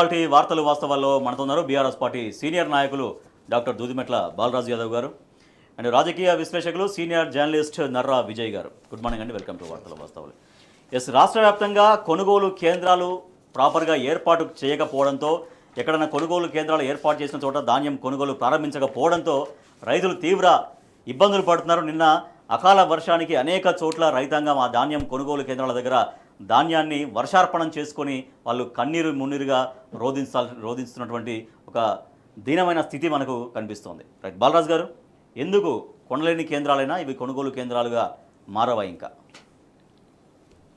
Party వార్తలు వాస్తవాల్లో మనతో ఉన్నారు. బీఆర్ఎస్ పార్టీ సీనియర్ నాయకులు డాక్టర్ దూదిమెట్ల బాలరాజు యాదవ్ గారు. అండ్ రాజకీయ విశ్లేషకులు సీనియర్ జర్నలిస్ట్ నర్రా విజయ్ గారు. గుడ్ మార్నింగ్ అండి. వెల్కమ్ టు వార్తల వాస్తవాలు. ఎస్ రాష్ట్ర వ్యాప్తంగా కొనుగోలు కేంద్రాలు ప్రాపర్గా ఏర్పాటు చేయకపోవడంతో ఎక్కడైనా కొనుగోలు కేంద్రాలు ఏర్పాటు చేసిన చోట ధాన్యం కొనుగోలు ప్రారంభించకపోవడంతో రైతులు తీవ్ర ఇబ్బందులు పడుతున్నారు. నిన్న అకాల వర్షానికి అనేక చోట్ల రైతాంగం ఆ ధాన్యం కొనుగోలు కేంద్రాల దగ్గర ధాన్యాన్ని వర్షార్పణం చేసుకొని వాళ్ళు కన్నీరు మున్నీరుగా రోధించాల్ రోధిస్తున్నటువంటి ఒక దీనమైన స్థితి మనకు కనిపిస్తోంది. రైట్ బాలరాజ్ గారు ఎందుకు కొనలేని కేంద్రాలైనా ఇవి కొనుగోలు కేంద్రాలుగా మారవా ఇంకా?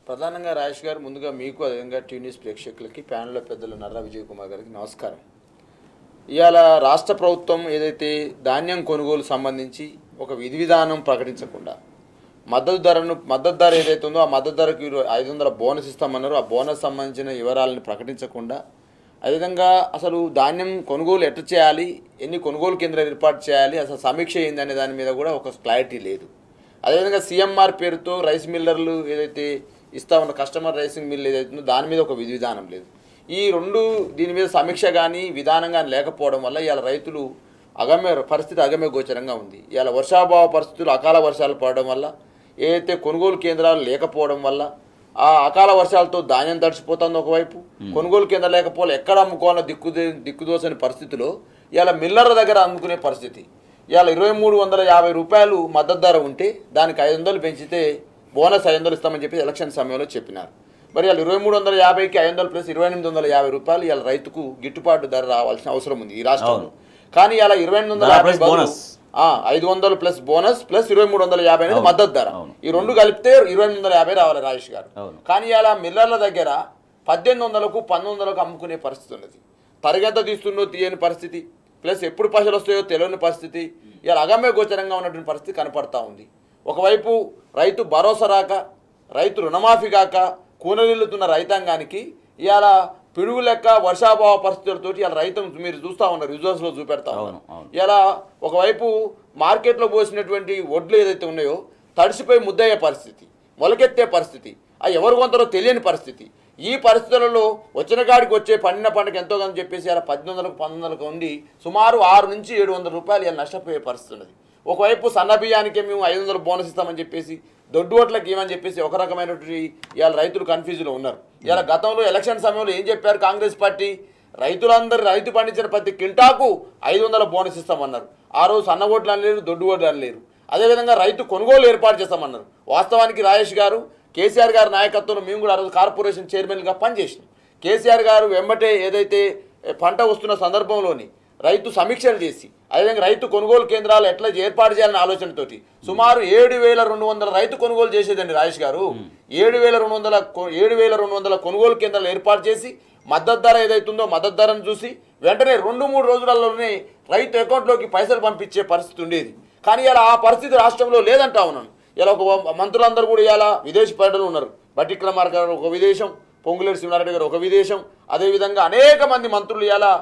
ప్రధానంగా రాజేష్ గారు ముందుగా మీకు అదేవిధంగా టీ ప్రేక్షకులకి ప్యానెల్లో పెద్దలు నర్రా విజయ్ కుమార్ గారికి నమస్కారం. ఇవాళ రాష్ట్ర ప్రభుత్వం ఏదైతే ధాన్యం కొనుగోలు సంబంధించి ఒక విధి విధానం ప్రకటించకుండా మద్దతు ధరను మద్దతు ధర ఏదైతే ఉందో ఆ మద్దతు ధరకు ఐదు వందల బోనస్ ఇస్తామన్నారు. ఆ బోనస్ సంబంధించిన వివరాలను ప్రకటించకుండా అదేవిధంగా అసలు ధాన్యం కొనుగోలు ఎట్లా చేయాలి? ఎన్ని కొనుగోలు కేంద్రాలు ఏర్పాటు చేయాలి? అసలు సమీక్ష ఏంది అనే దాని మీద కూడా ఒక క్లారిటీ లేదు. అదేవిధంగా సీఎంఆర్ పేరుతో రైస్ మిల్లర్లు ఏదైతే ఇస్తా ఉన్న కస్టమర్ రైసింగ్ మిల్ ఏదైతే దాని మీద ఒక విధి విధానం లేదు. ఈ రెండు దీని మీద సమీక్ష కానీ విధానం కానీ లేకపోవడం వల్ల ఇవాళ రైతులు అగమ్య పరిస్థితి అగమ్య గోచరంగా ఉంది. ఇవాళ వర్షాభావ పరిస్థితులు అకాల వర్షాలు పడడం వల్ల ఏదైతే కొనుగోలు కేంద్రాలు లేకపోవడం వల్ల ఆ అకాల వర్షాలతో ధాన్యం తడిచిపోతుంది ఒకవైపు కొనుగోలు కేంద్రం లేకపోతే ఎక్కడ అమ్ముకోవాలో దిక్కు దిక్కుదోసని పరిస్థితిలో ఇవాళ మిల్లర్ల దగ్గర అమ్ముకునే పరిస్థితి. ఇవాళ ఇరవై మూడు వందల యాభై రూపాయలు మద్దతు ధర ఉంటే దానికి ఐదు వందలు పెంచితే బోనస్ ఐదు వందలు ఇస్తామని చెప్పి ఎలక్షన్ సమయంలో చెప్పినారు. మరి ఇవాళ ఇరవై మూడు వందల యాభైకి ఐదు వందలు ప్లస్ ఇరవై ఎనిమిది వందల యాభై రూపాయలు ఇవాళ రైతుకు గిట్టుబాటు ధర రావాల్సిన అవసరం ఉంది ఈ రాష్ట్రంలో. కానీ ఇలా ఇరవై ఎనిమిది వందల యాభై ఐదు వందలు ప్లస్ బోనస్ ప్లస్ ఇరవై మూడు వందల యాభై అనేది మద్దతు ధర. ఈ రెండు కలిపితే ఇరవై ఎనిమిది వందల యాభై రావాలి రాజేష్ గారు. కానీ ఇలా మిల్లర్ల దగ్గర పద్దెనిమిది వందలకు పంతొమ్మిది వందలకు అమ్ముకునే పరిస్థితి ఉన్నది. తరగత తీస్తుండో తీయని పరిస్థితి. ప్లస్ ఎప్పుడు పైసలు వస్తాయో తెలియని పరిస్థితి. ఇలా అగమ్య గోచరంగా ఉన్నటువంటి పరిస్థితి కనపడతా ఉంది. ఒకవైపు రైతు భరోసా రాక రైతు రుణమాఫీ కాక కూనలిల్లుతున్న రైతాంగానికి ఇవాళ పిడుగు లెక్క వర్షాభావ పరిస్థితులతో ఇలా రైతు మీరు చూస్తూ ఉన్నారు రిజర్వ్స్లో చూపెడతా. ఇలా ఒకవైపు మార్కెట్లో పోసినటువంటి వడ్లు ఏదైతే ఉన్నాయో తడిసిపోయి ముద్దయ్యే పరిస్థితి మొలకెత్తే పరిస్థితి ఆ ఎవరు కొంతలో తెలియని పరిస్థితి. ఈ పరిస్థితులలో వచ్చిన కాడికి వచ్చే పండిన పంటకు ఎంతో కొంత చెప్పేసి అలా పద్దెనిమిది వందలకు పంతొమ్మిది వందలకు ఉండి సుమారు ఆరు నుంచి ఏడు వందల రూపాయలు ఇలా నష్టపోయే పరిస్థితి ఉన్నది. ఒకవైపు సన్న బియ్యానికే మేము ఐదు వందలు బోనస్ ఇస్తామని చెప్పేసి దొడ్డు ఓట్లకి ఏమని చెప్పేసి ఒక రకమైనటువంటి ఇవాళ రైతులు కన్ఫ్యూజ్లో ఉన్నారు. ఇవాళ గతంలో ఎలక్షన్ సమయంలో ఏం చెప్పారు కాంగ్రెస్ పార్టీ? రైతులందరూ రైతు పండించిన ప్రతి కింటాకు ఐదు వందల బోనస్ ఇస్తామన్నారు. ఆ రోజు సన్న ఓట్లు అనలేరు దొడ్డు ఓట్లు అనలేరు. అదేవిధంగా రైతు కొనుగోలు ఏర్పాటు చేస్తామన్నారు. వాస్తవానికి రాజేష్ గారు కేసీఆర్ గారి నాయకత్వంలో మేము కూడా ఆ రోజు కార్పొరేషన్ చైర్మన్గా పనిచేసినాం. కేసీఆర్ గారు వెంబటే ఏదైతే పంట వస్తున్న సందర్భంలోని రైతు సమీక్షలు చేసి అదేవిధంగా రైతు కొనుగోలు కేంద్రాలు ఎట్లా ఏర్పాటు చేయాలనే ఆలోచనతోటి సుమారు ఏడు వేల రెండు వందల రైతు కొనుగోలు చేసేదండి రాజేష్ గారు. ఏడు వేల రెండు వందల ఏడు వేల రెండు వందల కొనుగోలు కేంద్రాలు ఏర్పాటు చేసి మద్దతు ధర ఏదైతుందో మద్దతు ధరను చూసి వెంటనే రెండు మూడు రోజులలోనే రైతు అకౌంట్లోకి పైసలు పంపించే పరిస్థితి ఉండేది. కానీ ఇలా ఆ పరిస్థితి రాష్ట్రంలో లేదంటా ఉన్నాను. ఇలా ఒక మంత్రులందరూ కూడా ఇలా విదేశీ పర్యటనలు ఉన్నారు. బట్టి క్రమార్ గారు ఒక విదేశం పొంగులేరు శివనారెడ్డి గారు ఒక విదేశం. అదేవిధంగా అనేక మంది మంత్రులు ఇలా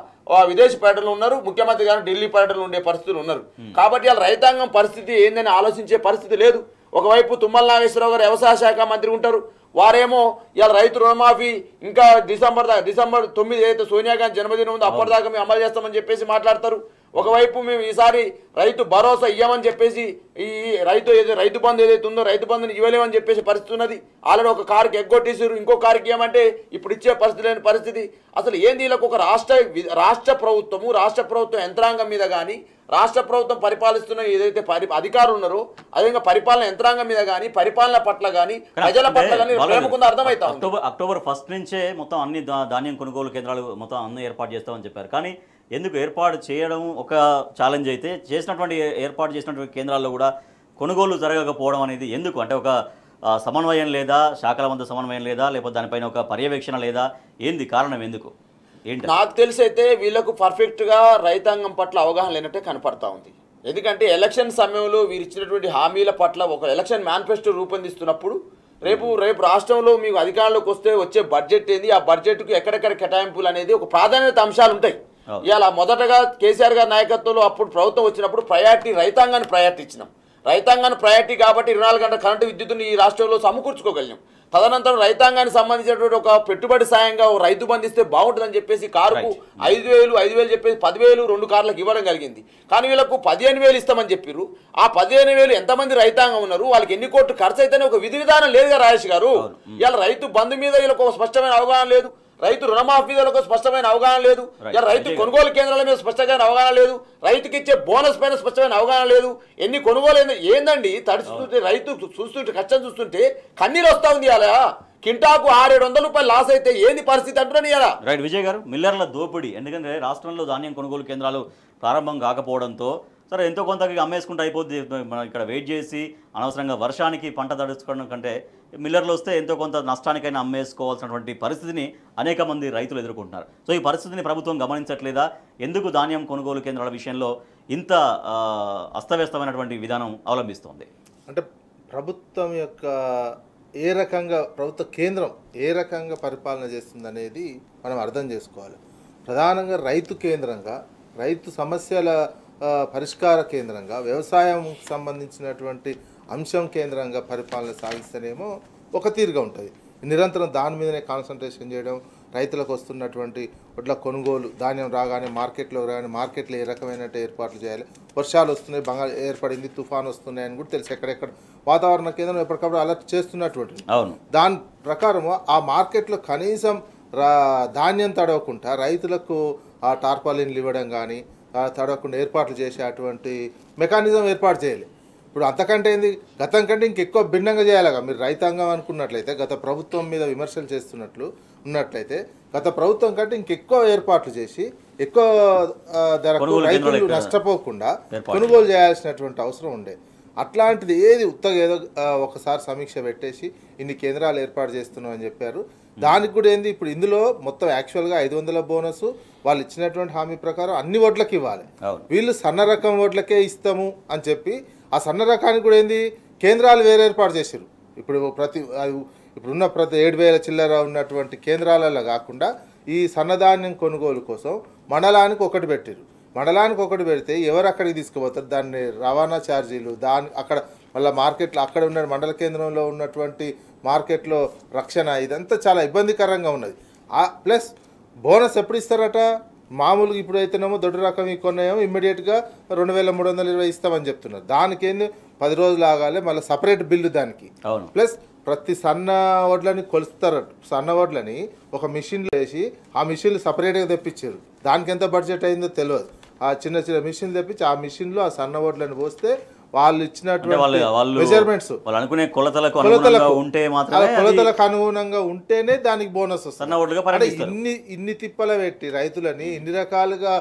విదేశీ పర్యటనలు ఉన్నారు ముఖ్యమంత్రి గారు ఢిల్లీ పర్యటనలు ఉండే పరిస్థితులు ఉన్నారు. కాబట్టి ఇలా రైతాంగం పరిస్థితి ఏందని ఆలోచించే పరిస్థితి లేదు. ఒకవైపు తుమ్మల నాగేశ్వరరావు గారు వ్యవసాయ శాఖ మంత్రి ఉంటారు వారేమో ఇలా రైతు రుణమాఫీ ఇంకా డిసెంబర్ దాకా డిసెంబర్ తొమ్మిది ఏదైతే సోనియా గాంధీ జన్మదినం ఉందో అప్పటిదాకా మేము అమలు చేస్తామని చెప్పేసి మాట్లాడతారు. ఒకవైపు మేము ఈసారి రైతు భరోసా ఇవ్వమని చెప్పేసి ఈ రైతు ఏదైతే రైతు బంధు ఏదైతే ఉందో రైతు బంధుని ఇవ్వలేమని చెప్పేసి పరిస్థితి ఉన్నది. ఆల్రెడీ ఒక కారుకి ఎగ్గొట్టేసారు ఇంకో కారుకి ఏమంటే ఇప్పుడు ఇచ్చే పరిస్థితి లేని పరిస్థితి. అసలు ఏంది వీళ్ళకు ఒక రాష్ట్ర రాష్ట్ర ప్రభుత్వము రాష్ట్ర ప్రభుత్వం యంత్రాంగం మీద కానీ రాష్ట్ర ప్రభుత్వం పరిపాలిస్తున్న ఏదైతే పరి అధికారులు ఉన్నారో అదేవిధంగా పరిపాలన యంత్రాంగం మీద కానీ పరిపాలన పట్ల కానీ ప్రజల పట్ల కానీ ప్రేమకుందా అర్థమవుతా అక్టోబర్ అక్టోబర్ ఫస్ట్ నుంచే మొత్తం అన్ని ధాన్యం కొనుగోలు కేంద్రాలు మొత్తం అన్ని ఏర్పాటు చేస్తామని చెప్పారు. కానీ ఎందుకు ఏర్పాటు చేయడం ఒక ఛాలెంజ్ అయితే చేసినటువంటి ఏర్పాటు చేసినటువంటి కేంద్రాల్లో కూడా కొనుగోలు జరగకపోవడం అనేది ఎందుకు? అంటే ఒక సమన్వయం లేదా శాఖల మధ్య సమన్వయం లేదా లేకపోతే దానిపైన ఒక పర్యవేక్షణ లేదా ఏంది కారణం ఎందుకు? నాకు తెలిసి అయితే వీళ్ళకు పర్ఫెక్ట్గా రైతాంగం పట్ల అవగాహన లేనట్టే కనపడతా ఉంది. ఎందుకంటే ఎలక్షన్ సమయంలో వీరు ఇచ్చినటువంటి హామీల పట్ల ఒక ఎలక్షన్ మేనిఫెస్టో రూపొందిస్తున్నప్పుడు రేపు రేపు రాష్ట్రంలో మీకు అధికారంలోకి వస్తే వచ్చే బడ్జెట్ ఏంది? ఆ బడ్జెట్కు ఎక్కడెక్కడ కేటాయింపులు అనేది ఒక ప్రాధాన్యత అంశాలు ఉంటాయి. అవును. ఇవాళ మొదటగా కేసీఆర్ గారి నాయకత్వంలో అప్పుడు ప్రభుత్వం వచ్చినప్పుడు ప్రయారిటీ రైతాంగాన్ని ప్రయారిటీ ఇచ్చినాం. రైతాంగాన్ని ప్రయారిటీ కాబట్టి ఇరవై నాలుగు గంటల కరెంటు విద్యుత్తుని ఈ రాష్ట్రంలో సమకూర్చుకోగలిగాం తదనంతరం రైతాంగానికి సంబంధించినటువంటి ఒక పెట్టుబడి సాయంగా రైతు బంధిస్తే బాగుంటుందని చెప్పేసి కారుకు ఐదు వేలు ఐదు వేలు చెప్పేసి పదివేలు రెండు కార్లకు ఇవ్వడం కలిగింది. కానీ వీళ్ళకు పదిహేను వేలు ఇస్తామని చెప్పారు ఆ పదిహేను వేలు ఎంతమంది రైతాంగం ఉన్నారు? వాళ్ళకి ఎన్ని కోట్లు ఖర్చు అయితేనే ఒక విధి విధానం లేదుగా రాజేష్ గారు. ఇవాళ రైతు బంధు మీద వీళ్ళకి ఒక స్పష్టమైన అవగాహన లేదు. రైతు రుణమాఫీ మీద ఒక స్పష్టమైన అవగాహన లేదు. రైతు. కొనుగోలు కేంద్రాల మీద స్పష్టమైన అవగాహన లేదు. రైతుకి ఇచ్చే బోనస్ పైన స్పష్టమైన అవగాహన లేదు. ఎన్ని కొనుగోలు ఏంది- ఏందండి? తడుస్తుంటే రైతు చూస్తుంటే కష్టం చూస్తుంటే కన్నీరు వస్తా ఉంది అలా కింటాకు ఆరేడు వందల రూపాయలు లాస్ అయితే ఏంది పరిస్థితి అంటున్నాను ఇలా రైట్ విజయ్ గారు మిల్లర్ల దోపిడీ ఎందుకంటే రాష్ట్రంలో ధాన్యం కొనుగోలు కేంద్రాలు ప్రారంభం కాకపోవడంతో సరే ఎంతో కొంత అమ్మేసుకుంటే అయిపోద్ది. మనం ఇక్కడ వెయిట్ చేసి అనవసరంగా వర్షానికి పంట తడుచుకోవడం కంటే మిల్లర్లు వస్తే ఎంతో కొంత నష్టానికైనా అమ్మేసుకోవాల్సినటువంటి పరిస్థితిని అనేక మంది రైతులు ఎదుర్కొంటున్నారు. సో ఈ పరిస్థితిని ప్రభుత్వం గమనించట్లేదా? ఎందుకు ధాన్యం కొనుగోలు కేంద్రాల విషయంలో ఇంత అస్తవ్యస్తమైనటువంటి విధానం అవలంబిస్తోంది? అంటే ప్రభుత్వం యొక్క ఏ రకంగా ప్రభుత్వ కేంద్రం ఏ రకంగా పరిపాలన చేస్తుంది అనేది మనం అర్థం చేసుకోవాలి. ప్రధానంగా రైతు కేంద్రంగా రైతు సమస్యల పరిష్కార కేంద్రంగా వ్యవసాయం సంబంధించినటువంటి అంశం కేంద్రంగా పరిపాలన సాగిస్తేనేమో ఒక తీరుగా ఉంటుంది. నిరంతరం దాని మీదనే కాన్సన్ట్రేషన్ చేయడం రైతులకు వస్తున్నటువంటి వడ్ల కొనుగోలు ధాన్యం రాగానే మార్కెట్లో రాగానే మార్కెట్లో ఏ రకమైన ఏర్పాట్లు చేయాలి? వర్షాలు వస్తున్నాయి బంగా ఏర్పడింది తుఫాన్ వస్తున్నాయి అని కూడా తెలుసు. ఎక్కడెక్కడ వాతావరణ కేంద్రం ఎప్పటికప్పుడు అలర్ట్ చేస్తున్నటువంటి అవును. దాని ప్రకారం ఆ మార్కెట్లో కనీసం రా ధాన్యం తడవకుండా రైతులకు ఆ టార్పాలిన్లు ఇవ్వడం కానీ తడవకుండా ఏర్పాట్లు చేసే అటువంటి మెకానిజం ఏర్పాటు చేయాలి. ఇప్పుడు అంతకంటే ఏంది? గతం కంటే ఇంకెక్కువ భిన్నంగా చేయాలిగా. మీరు రైతాంగం అనుకున్నట్లయితే గత ప్రభుత్వం మీద విమర్శలు చేస్తున్నట్లు ఉన్నట్లయితే గత ప్రభుత్వం కంటే ఇంకెక్కువ ఏర్పాట్లు చేసి ఎక్కువ ధరకు కేంద్రాలు రైతులు? నష్టపోకుండా కొనుగోలు చేయాల్సినటువంటి అవసరం ఉండే. అట్లాంటిది ఏది ఉత్తగా ఏదో ఒకసారి సమీక్ష పెట్టేసి ఇన్ని కేంద్రాలు ఏర్పాటు చేస్తున్నాం అని చెప్పారు. దానికి కూడా ఏంది? ఇప్పుడు ఇందులో మొత్తం యాక్చువల్గా ఐదు వందల బోనస్ వాళ్ళు ఇచ్చినటువంటి హామీ ప్రకారం అన్ని ఓట్లకి ఇవ్వాలి. వీళ్ళు సన్న రకం ఓట్లకే ఇస్తాము అని చెప్పి ఆ సన్న రకానికి కూడా ఏంది? కేంద్రాలు వేరే ఏర్పాటు చేశారు ఇప్పుడు ప్రతి ఇప్పుడున్న ప్రతి ఏడు వేల చిల్లర ఉన్నటువంటి కేంద్రాలలో కాకుండా ఈ సన్నధాన్యం కొనుగోలు కోసం మండలానికి ఒకటి పెట్టారు మండలానికి ఒకటి పెడితే ఎవరు అక్కడికి తీసుకుపోతారు? దాన్ని రవాణా ఛార్జీలు దాని అక్కడ మళ్ళీ మార్కెట్లో అక్కడ ఉన్న మండల కేంద్రంలో ఉన్నటువంటి మార్కెట్లో రక్షణ ఇదంతా చాలా ఇబ్బందికరంగా ఉన్నది. ప్లస్ బోనస్ ఎప్పుడు ఇస్తారట? మామూలుగా ఇప్పుడు అయితేనేమో దొడ్డు రకం ఈ కొన్నాయేమో ఇమ్మీడియట్గా రెండు వేల మూడు వందల ఇరవై ఇస్తామని చెప్తున్నారు. దానికి ఏంది పది రోజులు ఆగాలి మళ్ళీ సపరేట్ బిల్లు దానికి. అవును. ప్లస్ ప్రతి సన్న వడ్లని కొలుస్తారు సన్న వడ్లని ఒక మిషన్లో వేసి ఆ మిషన్లు సపరేట్గా తెప్పించారు. దానికి ఎంత బడ్జెట్ అయిందో తెలియదు ఆ చిన్న చిన్న మిషన్ తెప్పించి ఆ మిషన్లో ఆ సన్న వడ్లని పోస్తే వాళ్ళు ఇచ్చినటువంటి మెజర్మెంట్స్ వాళ్ళు అనుకునే కొలతలకు అనుగుణంగా కొలతలకు ఉంటే మాత్రమే కొలతలకు అనుగుణంగా ఉంటేనే దానికి బోనస్ వస్తుంది. ఇన్ని ఇన్ని తిప్పల పెట్టి రైతులని ఇన్ని రకాలుగా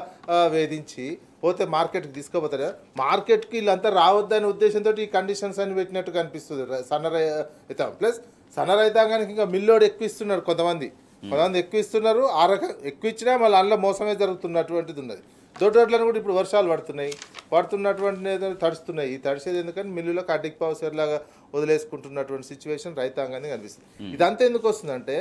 వేధించి పోతే మార్కెట్కి తీసుకుపోతారు. మార్కెట్కి వీళ్ళంతా రావద్దనే ఉద్దేశంతో ఈ కండిషన్స్ అని పెట్టినట్టు కనిపిస్తుంది. సన్న రైతాం ప్లస్ సన్న రైతాంగానికి ఇంకా మిల్లోడు ఎక్కువ ఇస్తున్నారు కొంతమంది. కొంతమంది ఎక్కువ ఇస్తున్నారు. ఆ రకం ఎక్కువ ఇచ్చినా మళ్ళీ అందులో మోసమే జరుగుతున్నటువంటిది ఉన్నది. దొడ్డోట్లను కూడా ఇప్పుడు వర్షాలు పడుతున్నాయి. పడుతున్నటువంటి తడుస్తున్నాయి. ఈ తడిసేది ఎందుకని మిల్లులకు అడ్డికి పవసర్ లాగా వదిలేసుకుంటున్నటువంటి సిచ్యువేషన్ రైతాంగాన్ని కనిపిస్తుంది. ఇదంతా ఎందుకు వస్తుందంటే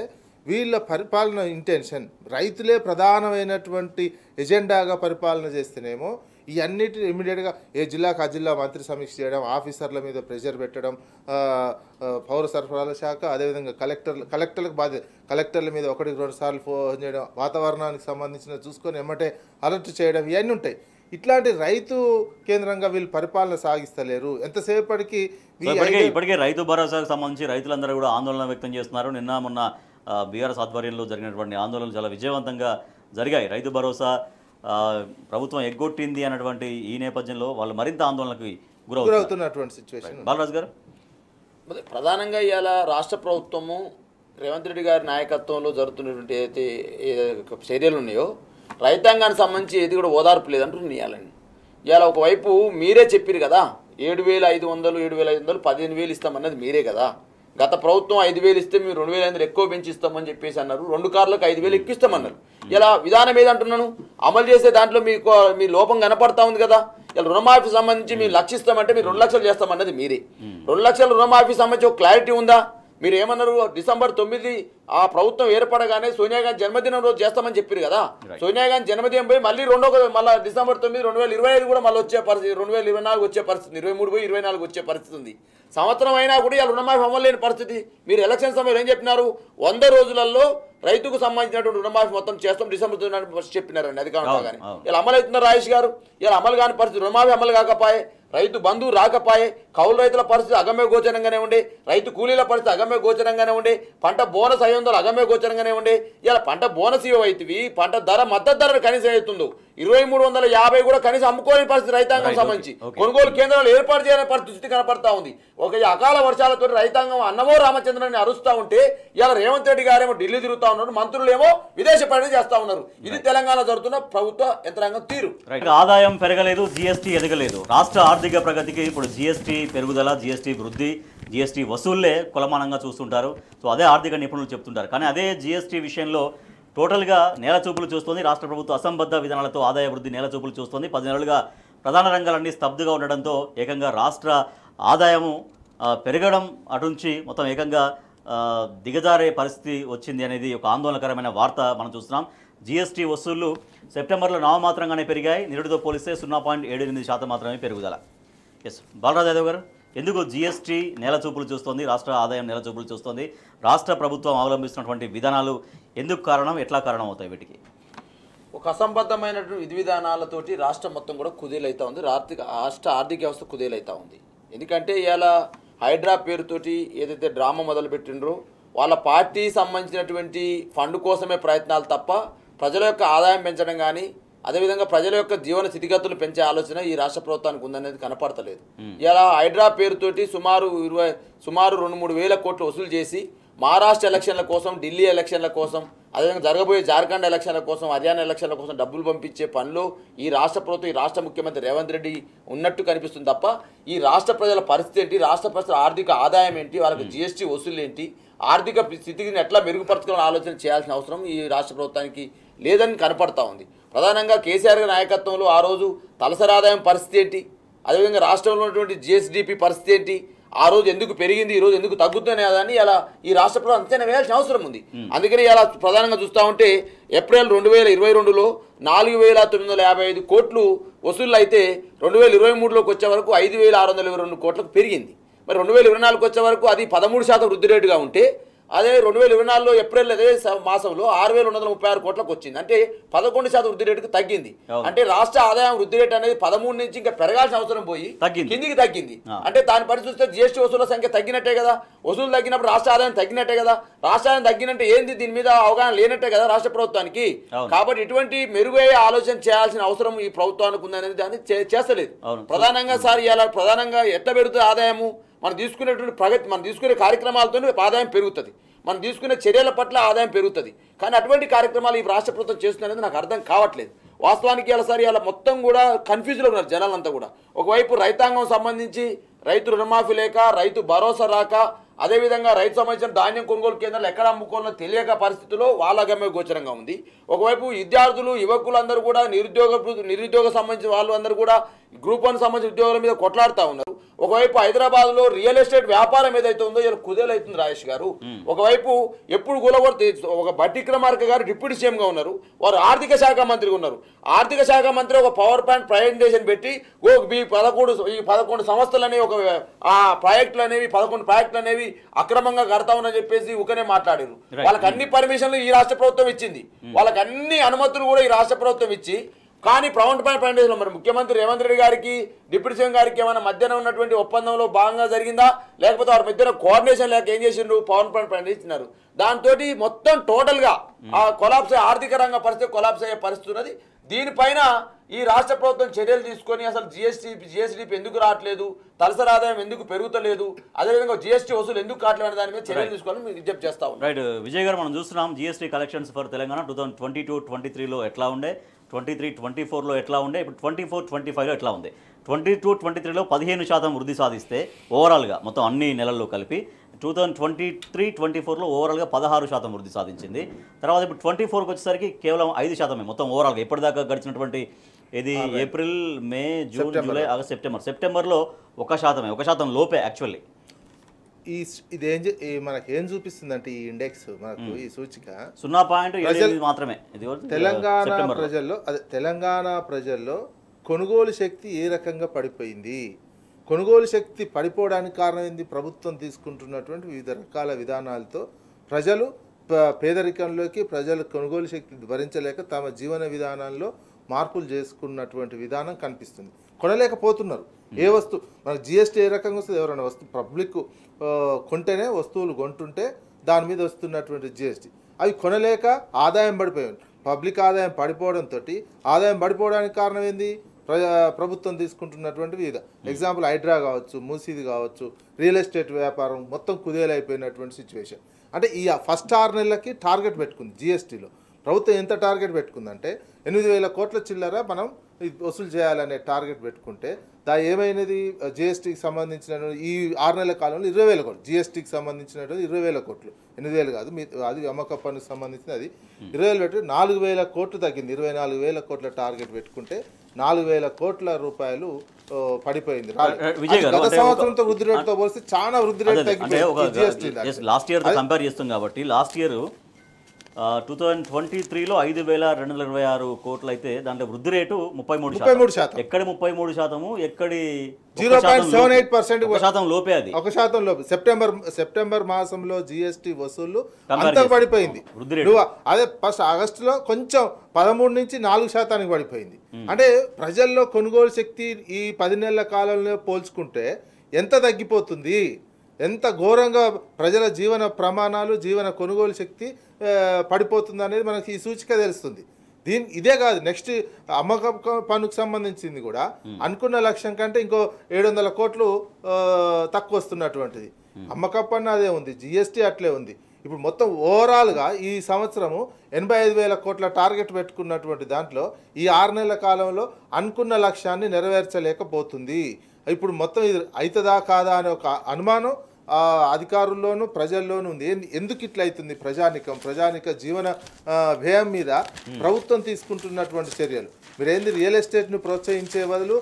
వీళ్ళ పరిపాలన ఇంటెన్షన్ రైతులే ప్రధానమైనటువంటి ఎజెండాగా పరిపాలన చేస్తేనేమో ఈ అన్నిటి ఇమీడియట్గా ఏ జిల్లాకు ఆ జిల్లా మంత్రి సమీక్ష చేయడం ఆఫీసర్ల మీద ప్రెషర్ పెట్టడం పౌర సరఫరాల శాఖ అదేవిధంగా కలెక్టర్ కలెక్టర్లకు బాధ్యత కలెక్టర్ల మీద ఒకటికి రెండు సార్లు ఫోన్ చేయడం వాతావరణానికి సంబంధించిన చూసుకొని ఎమ్మటే అలర్ట్ చేయడం ఇవన్నీ ఉంటాయి. ఇట్లాంటి రైతు కేంద్రంగా వీళ్ళు పరిపాలన సాగిస్తలేరు. ఎంతసేపటికి ఇప్పటికే రైతు భరోసాకు సంబంధించి రైతులందరూ కూడా ఆందోళన వ్యక్తం చేస్తున్నారు. నిన్న మొన్న బీఆర్ఎస్ ఆధ్వర్యంలో జరిగినటువంటి ఆందోళనలు చాలా విజయవంతంగా జరిగాయి. రైతు భరోసా ప్రభుత్వం ఎగ్గొట్టింది అన్నటువంటి ఈ నేపథ్యంలో వాళ్ళు మరింత ఆందోళనకు గురవుతున్నటువంటి సిచ్యువేషన్ బాలరాజు గారు? ప్రధానంగా ఇవాళ రాష్ట్ర ప్రభుత్వము రేవంత్ రెడ్డి గారి నాయకత్వంలో జరుగుతున్నటువంటి ఏదైతే ఏ- చర్యలు ఉన్నాయో రైతాంగానికి సంబంధించి ఏది కూడా ఓదార్పు లేదంటున్నారు ఇవ్వాలని ఇవాళ ఒకవైపు మీరే చెప్పారు కదా ఏడు వేల ఐదు వందలు ఏడు వేల ఐదు వందలు పదిహేను వేలు ఇస్తామన్నది మీరే కదా. గత ప్రభుత్వం ఐదు వేలు ఇస్తే మీరు రెండు వేల ఐదు వందలు ఎక్కువ పెంచి ఇస్తామని చెప్పేసి అన్నారు. రెండు కార్లకు ఐదు వేలు ఎక్కువ ఇస్తామన్నారు. ఇలా విధానం ఏదంటున్నాను అమలు చేసే దాంట్లో మీకు మీ లోపం కనపడతా ఉంది కదా? ఇలా రుణమాఫీ సంబంధించి మీరు లక్షిస్తామంటే మీరు రెండు లక్షలు చేస్తామన్నది మీరే. రెండు లక్షల రుణమాఫీ సంబంధించి ఒక క్లారిటీ ఉందా? మీరు ఏమన్నారు? డిసెంబర్ తొమ్మిది ఆ ప్రభుత్వం ఏర్పడగానే సోనియా గాంధీ జన్మదినం రోజు చేస్తామని చెప్పారు కదా. సోనియా గాంధీ జన్మదినం పోయి మళ్ళీ రెండో మళ్ళీ డిసెంబర్ తొమ్మిది రెండు వేల ఇరవై ఐదు కూడా మళ్ళీ వచ్చే పరిస్థితి రెండు వేల ఇరవై నాలుగు వచ్చే పరిస్థితి ఇరవై మూడు పోయి ఇరవై నాలుగు వచ్చే పరిస్థితి ఉంది. సంవత్సరం అయినా కూడా ఇలా రుణమాఫీ అమలు లేని పరిస్థితి. మీరు ఎలక్షన్ సమయంలో ఏం చెప్పినారు? వంద రోజులలో రైతుకు సంబంధించినటువంటి రుణమాఫీ మొత్తం చేస్తాం డిసెంబర్ తొమ్మిది ఫస్ట్ చెప్పినారండి అధికారం అవును, రాగానే అవును. ఇలా అమలు అవుతున్నారు రాజేష్ గారు ఇలా అమలు కాని పరిస్థితి రుణమాఫీ అమలు కాకపోయే రైతు బంధువు రాకపోయే కౌలు రైతుల పరిస్థితి అగమ్య గోచరంగానే ఉండే రైతు కూలీల పరిస్థితి అగమ్య గోచరంగానే ఉండే పంట బోనస్ ఐదు వందలు అగమ్య గోచరంగానే ఉండే. ఇలా పంట బోనస్ ఇవ్వైతివి పంట ధర మద్దతు ధర కనీసం అవుతుందో ఇరవై మూడు వందల యాభై కూడా కనీసం అమ్ముకోని పరిస్థితి రైతాంగం సంబంధించి. కొనుగోలు కేంద్రాలు ఏర్పాటు చేయని పరిస్థితి కనపడతా ఉంది. ఒక అకాల వర్షాలతో రైతాంగం అన్నమో రామచంద్రని అరుస్తా ఉంటే ఇలా రేవంత్ రెడ్డి గారేమో ఢిల్లీ తిరుగుతా ఉన్నారు మంత్రులేమో విదేశ పర్యటన చేస్తా ఉన్నారు. ఇది తెలంగాణ జరుగుతున్న ప్రభుత్వ యంత్రాంగం తీరు. ఆదాయం పెరగలేదు జీఎస్టీ ఎదగలేదు. రాష్ట్ర ఆర్థిక ప్రగతికి ఇప్పుడు జీఎస్టీ పెరుగుదల జీఎస్టీ వృద్ధి జీఎస్టీ వసూళ్ళే కులమానంగా చూస్తుంటారు. సో అదే ఆర్థిక నిపుణులు చెప్తుంటారు. కానీ అదే జీఎస్టీ విషయంలో టోటల్గా నేల చూపులు చూస్తోంది రాష్ట్ర ప్రభుత్వ అసంబద్ధ విధానాలతో ఆదాయ వృద్ధి నేల చూపులు చూస్తోంది. పది నెలలుగా ప్రధాన రంగాలన్నీ స్తబ్దుగా ఉండడంతో ఏకంగా రాష్ట్ర ఆదాయము పెరగడం అటుంచి మొత్తం ఏకంగా దిగజారే పరిస్థితి వచ్చింది అనేది ఒక ఆందోళనకరమైన వార్త మనం చూస్తున్నాం. జీఎస్టీ వసూళ్ళు సెప్టెంబర్లో నామమాత్రంగానే పెరిగాయి. నిరుడితో పోలిస్తే సున్నా పాయింట్ ఏడు ఎనిమిది శాతం మాత్రమే పెరుగుదల. ఎస్ బాలరాజ్ యాదవ్ గారు ఎందుకు జీఎస్టీ నెల చూపులు చూస్తోంది రాష్ట్ర ఆదాయం నెల చూపులు చూస్తోంది రాష్ట్ర ప్రభుత్వం అవలంబిస్తున్నటువంటి విధానాలు ఎందుకు కారణం ఎట్లా కారణం అవుతాయి వీటికి? ఒక అసంబద్ధమైనటువంటి విధి విధానాలతోటి రాష్ట్రం మొత్తం కూడా కుదేలైతా ఉంది ఆర్థిక రాష్ట్ర ఆర్థిక వ్యవస్థ కుదేలైతా ఉంది. ఎందుకంటే ఇవాళ హైడ్రా పేరుతోటి ఏదైతే డ్రామా మొదలుపెట్టిండ్రో వాళ్ళ పార్టీ సంబంధించినటువంటి ఫండ్ కోసమే ప్రయత్నాలు తప్ప ప్రజల యొక్క ఆదాయం పెంచడం కానీ అదేవిధంగా ప్రజల యొక్క జీవన స్థితిగతులు పెంచే ఆలోచన ఈ రాష్ట్ర ప్రభుత్వానికి ఉందనేది కనపడతలేదు. ఇలా హైడ్రా పేరుతోటి సుమారు ఇరవై సుమారు రెండు మూడు వేల కోట్లు వసూలు చేసి మహారాష్ట్ర ఎలక్షన్ల కోసం ఢిల్లీ ఎలక్షన్ల కోసం అదేవిధంగా జరగబోయే జార్ఖండ్ ఎలక్షన్ల కోసం హర్యానా ఎలక్షన్ల కోసం డబ్బులు పంపించే పనిలో ఈ రాష్ట్ర ప్రభుత్వం ఈ రాష్ట్ర ముఖ్యమంత్రి రేవంత్ రెడ్డి ఉన్నట్టు కనిపిస్తుంది తప్ప ఈ రాష్ట్ర ప్రజల పరిస్థితి ఏంటి? రాష్ట్ర ప్రజల ఆర్థిక ఆదాయం ఏంటి? వాళ్ళకి జిఎస్టీ వసూలు ఏంటి? ఆర్థిక స్థితిని ఎట్లా మెరుగుపరచుకోవాలని ఆలోచన చేయాల్సిన అవసరం ఈ రాష్ట్ర ప్రభుత్వానికి లేదని కనపడతా ఉంది. ప్రధానంగా కేసీఆర్ గారి నాయకత్వంలో ఆ రోజు తలసరి ఆదాయం పరిస్థితి ఏంటి? అదేవిధంగా రాష్ట్రంలో ఉన్నటువంటి జిఎస్డిపి పరిస్థితి ఏంటి? ఆ రోజు ఎందుకు పెరిగింది? ఈ రోజు ఎందుకు తగ్గుతుంది అని ఇలా ఈ రాష్ట్ర ప్రభుత్వం అంచనా వేయాల్సిన అవసరం ఉంది. అందుకని ఇలా ప్రధానంగా చూస్తూ ఉంటే ఏప్రిల్ రెండు వేల ఇరవై రెండులో నాలుగు వేల తొమ్మిది వందల యాభై ఐదు కోట్లు వసూళ్ళు అయితే రెండు వేల ఇరవై మూడులోకి వచ్చే వరకు ఐదు వేల ఆరు వందల ఇరవై రెండు కోట్లకు పెరిగింది. మరి రెండు వేల ఇరవై నాలుగుకి వచ్చే వరకు అది పదమూడు శాతం వృద్ధి రేటుగా ఉంటే అదే రెండు వేల ఇరవై నాలుగులో ఏప్రిల్ అదే మాసంలో ఆరు వేల రెండు వందల ముప్పై ఆరు కోట్లకు వచ్చింది అంటే పదకొండు శాతం వృద్ధి రేటుకు తగ్గింది. అంటే రాష్ట్ర ఆదాయం వృద్ధి రేటు అనేది పదమూడు నుంచి ఇంకా పెరగాల్సిన అవసరం పోయి తగ్గింది. కిందికి తగ్గింది. అంటే దాని పరి చూస్తే జిఎస్టీ వసూల సంఖ్య తగ్గినట్టే కదా వసూలు తగ్గినప్పుడు రాష్ట్ర ఆదాయం తగ్గినట్టే కదా రాష్ట్ర ఆదాయం తగ్గినట్టే ఏంది దీని మీద అవగాహన లేనట్టే కదా రాష్ట్ర ప్రభుత్వానికి. కాబట్టి ఇటువంటి మెరుగయ్యే ఆలోచన చేయాల్సిన అవసరం ఈ ప్రభుత్వానికి ఉందనేది దాన్ని చేస్తలేదు. ప్రధానంగా సార్ ఇలా ప్రధానంగా ఎట్లా పెరుగుతుంది ఆదాయము మనం తీసుకునేటువంటి ప్రగతి మనం తీసుకునే కార్యక్రమాలతోనే ఆదాయం పెరుగుతుంది. మనం తీసుకునే చర్యల పట్ల ఆదాయం పెరుగుతుంది. కానీ అటువంటి కార్యక్రమాలు ఈ రాష్ట్ర ప్రభుత్వం చేస్తుందనేది నాకు అర్థం కావట్లేదు. వాస్తవానికి ఇలా సరే ఇలా మొత్తం కూడా కన్ఫ్యూజ్లో ఉన్నారు జనాలంతా కూడా. ఒకవైపు రైతాంగం సంబంధించి రైతు రుణమాఫీ లేక రైతు భరోసా రాక అదేవిధంగా రైతు సంబంధించిన ధాన్యం కొనుగోలు కేంద్రాలు ఎక్కడ అమ్ముకోవాలో తెలియక పరిస్థితిలో వాళ్ళ గోచరంగా ఉంది. ఒకవైపు విద్యార్థులు యువకులు అందరూ కూడా నిరుద్యోగ నిరుద్యోగ సంబంధించిన వాళ్ళు అందరూ కూడా గ్రూప్ వన్ సంబంధించిన ఉద్యోగాల మీద కొట్లాడుతూ ఉన్నారు. ఒకవైపు హైదరాబాద్లో రియల్ ఎస్టేట్ వ్యాపారం ఏదైతే ఉందో ఇలా కుదేలవుతుంది రాజేష్ గారు. ఒకవైపు ఎప్పుడు కూలగొడితే ఒక బట్టి విక్రమార్క గారు డిప్యూటీ సీఎంగా ఉన్నారు. వారు ఆర్థిక శాఖ మంత్రిగా ఉన్నారు. ఆర్థిక శాఖ మంత్రి ఒక పవర్ పాయింట్ ప్రజెంటేషన్ పెట్టి ఓ ఈ పదకొండు ఈ పదకొండు సంస్థలు అనేవి ఒక ఆ ప్రాజెక్టులు అనేవి పదకొండు ప్రాజెక్టులు అనేవి అక్రమంగా కడతామని చెప్పేసి ఊకనే మాట్లాడారు. వాళ్ళకి అన్ని పర్మిషన్లు ఈ రాష్ట్ర ప్రభుత్వం ఇచ్చింది. వాళ్ళకి అన్ని అనుమతులు కూడా ఈ రాష్ట్ర ప్రభుత్వం ఇచ్చి కానీ ప్రౌండ్ పాయింట్ ప్రజెంటేషన్ మరి ముఖ్యమంత్రి రేవంత్ రెడ్డి గారికి డిప్యూటీ సీఎం గారికి ఏమైనా మధ్యాహ్నం ఉన్నటువంటి ఒప్పందంలో భాగంగా జరిగిందా? లేకపోతే వారి మధ్యన కోఆర్డినేషన్ లేక ఏం చేసిండ్రు? పవన్ పాయింట్ ప్రకటన ఇచ్చినారు దాంతో మొత్తం టోటల్గా ఆ కొలాప్స్ ఆర్థిక రంగ పరిస్థితి కొలాప్స్ అయ్యే పరిస్థితి ఉన్నది. దీనిపైన ఈ రాష్ట్ర ప్రభుత్వం చర్యలు తీసుకొని అసలు జిఎస్టీ జిఎస్టీపీ ఎందుకు రావట్లేదు? తలసరి ఆదాయం ఎందుకు పెరుగుతలేదు? అదేవిధంగా జిఎస్టీ వసూలు ఎందుకు కావట్లేదు అనే దాని మీద చర్యలు తీసుకోవాలని విజ్ఞప్తి చేస్తా రైట్ విజయ్ గారు మనం చూస్తున్నాం GST collections for Telangana two thousand twenty two twenty త్రీలో ఎట్లా ఉండే? ట్వంటీ త్రీ ట్వంటీ ఫోర్లో ఎట్లా ఉండే? ఇప్పుడు ట్వంటీ ఫోర్ ట్వంటీ ఫైవ్లో ఎట్లా ఉంది? ట్వంటీ టూ ట్వంటీ త్రీలో పదిహేను శాతం వృద్ధి సాధిస్తే ఓవరాల్గా మొత్తం అన్ని నెలల్లో కలిపి two thousand twenty three twenty ఫోర్లో ఓవరాల్గా పదహారు శాతం వృద్ధి సాధించింది. తర్వాత ఇప్పుడు ట్వంటీ ఫోర్కి వచ్చేసరికి కేవలం ఐదు శాతమే మొత్తం ఓవరాల్గా. ఇప్పటిదాకా గడిచినటువంటి ఇది April May June July August September. సెప్టెంబర్లో ఒక శాతమే ఒక శాతం లోపే యాక్చువల్లీ. ఈ ఇది మనకి చూపిస్తుందంటే ఈ ఇండెక్స్ మనకు ఈ సూచిక? సున్నా పాయింట్ మాత్రమే? తెలంగాణ. ప్రజల్లో అదే తెలంగాణ ప్రజల్లో కొనుగోలు శక్తి ఏ రకంగా పడిపోయింది? కొనుగోలు శక్తి పడిపోవడానికి కారణం ఏంది? ప్రభుత్వం తీసుకుంటున్నటువంటి వివిధ రకాల విధానాలతో ప్రజలు పేదరికంలోకి ప్రజలు కొనుగోలు శక్తి భరించలేక తమ జీవన విధానాల్లో మార్పులు చేసుకున్నటువంటి విధానం కనిపిస్తుంది. కొనలేకపోతున్నారు. ఏ వస్తువు మన జిఎస్టీ ఏ రకంగా వస్తుంది? ఎవరైనా వస్తువు పబ్లిక్ కొంటేనే వస్తువులు కొంటుంటే దాని మీద వస్తున్నటువంటి జిఎస్టీ అవి కొనలేక ఆదాయం పడిపోయింది పబ్లిక్ ఆదాయం పడిపోవడంతో ఆదాయం పడిపోవడానికి కారణం ఏంది? ప్రభుత్వం తీసుకుంటున్నటువంటి వివిధ. ఎగ్జాంపుల్ హైడ్రా కావచ్చు మూసీది కావచ్చు రియల్ ఎస్టేట్ వ్యాపారం మొత్తం కుదేలైపోయినటువంటి సిచ్యువేషన్. అంటే ఈ ఫస్ట్ ఆరు నెలలకి టార్గెట్ పెట్టుకుంది జిఎస్టీలో ప్రభుత్వం ఎంత టార్గెట్ పెట్టుకుందంటే ఎనిమిది వేల కోట్ల చిల్లర మనం వసూలు చేయాలనే టార్గెట్ పెట్టుకుంటే దా ఏమైనది జిఎస్టీకి సంబంధించిన ఈ ఆరు నెలల కాలంలో ఇరవై వేల కోట్లు. జిఎస్టీకి సంబంధించినటువంటి ఇరవై వేల కోట్లు. ఎనిమిది వేలు కాదు మీ అది అమ్మక పన్నుకు సంబంధించిన అది ఇరవై వేలు పెట్టి నాలుగు వేల కోట్లు తగ్గింది. ఇరవై నాలుగు వేల కోట్ల టార్గెట్ పెట్టుకుంటే నాలుగు వేల కోట్ల రూపాయలు పడిపోయింది. గత సంవత్సరంతో వృద్ధి రేటుతో పోలిస్తే చాలా వృద్ధి రేటు తగ్గిపోయింది జిఎస్టీ లాస్ట్ ఇయర్ కంపేర్ చేస్తాం కాబట్టి last year two thousand twenty త్రీలో ఐదు వేల రెండు వందల ఇరవై ఆరు కోట్లు అయితే దాంట్లో వృద్ధి రేటు ముప్పై మూడు ముప్పై మూడు శాతం. ఎక్కడి ముప్పై మూడు శాతము ఎక్కడి జీరో ఒక పాయింట్ సెవెన్. ఎయిట్ పర్సెంట్ శాతం లోపే అది ఒక శాతం లోపు సెప్టెంబర్ సెప్టెంబర్ మాసంలో జిఎస్టీ వసూళ్ళు. పడిపోయింది వృద్ధి రేటు. అదే ఫస్ట్ ఆగస్టులో కొంచెం పదమూడు నుంచి నాలుగు శాతానికి పడిపోయింది అంటే ప్రజల్లో కొనుగోలు శక్తి ఈ పది నెలల కాలంలో పోల్చుకుంటే ఎంత తగ్గిపోతుంది ఎంత ఘోరంగా ప్రజల జీవన ప్రమాణాలు జీవన కొనుగోలు శక్తి పడిపోతుంది అనేది మనకి ఈ సూచిక తెలుస్తుంది. దీని ఇదే కాదు నెక్స్ట్ అమ్మక పన్నుకు సంబంధించింది కూడా. అనుకున్న లక్ష్యం కంటే ఇంకో ఏడు వందల కోట్లు తక్కువ వస్తున్నటువంటిది అమ్మక పన్ను అదే ఉంది జిఎస్టీ అట్లే ఉంది. ఇప్పుడు మొత్తం ఓవరాల్గా ఈ సంవత్సరము ఎనభై ఐదు వేల కోట్ల టార్గెట్ పెట్టుకున్నటువంటి దాంట్లో ఈ ఆరు నెలల కాలంలో అనుకున్న లక్ష్యాన్ని నెరవేర్చలేకపోతుంది. ఇప్పుడు మొత్తం ఇది అవుతుందా కాదా అనే ఒక అనుమానం అధికారుల్లోనూ ప్రజల్లోనూ ఉంది. ఎందుకు ఇట్లా అవుతుంది ప్రజానికం? ప్రజానిక జీవన వ్యయం మీద ప్రభుత్వం తీసుకుంటున్నటువంటి చర్యలు. మీరు ఏంది రియల్ ఎస్టేట్ను ప్రోత్సహించే బదులు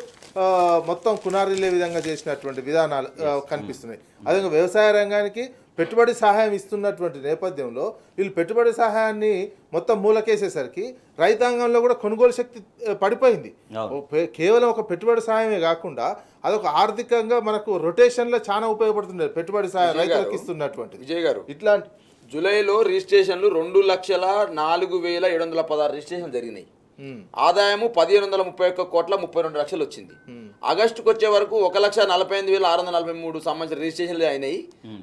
మొత్తం కునారిల్లే విధంగా చేసినటువంటి విధానాలు కనిపిస్తున్నాయి. అదే వ్యవసాయ రంగానికి పెట్టుబడి సహాయం ఇస్తున్నటువంటి నేపథ్యంలో వీళ్ళు పెట్టుబడి సహాయాన్ని మొత్తం మూలకేసేసరికి రైతాంగంలో కూడా కొనుగోలు శక్తి పడిపోయింది. కేవలం ఒక పెట్టుబడి సహాయమే కాకుండా అదొక ఆర్థికంగా మనకు రొటేషన్లో చాలా ఉపయోగపడుతుంది పెట్టుబడి సహాయం రైతులకు ఇస్తున్నటువంటిది విజయ్ గారు ఇట్లాంటి జూలైలో రిజిస్ట్రేషన్లు రెండు లక్షల నాలుగు వేల ఏడు వందల పదహారు రిజిస్ట్రేషన్లు జరిగినాయి. ఆదాయము పదిహేను వందల ముప్పై ఒక్క కోట్ల ముప్పై రెండు లక్షలు వచ్చింది ఆగస్టుకు వచ్చే వరకు ఒక లక్ష నలభై ఎనిమిది వేల ఆరు వందల నలభై మూడు సంబంధించిన రిజిస్ట్రేషన్లు అయినాయి.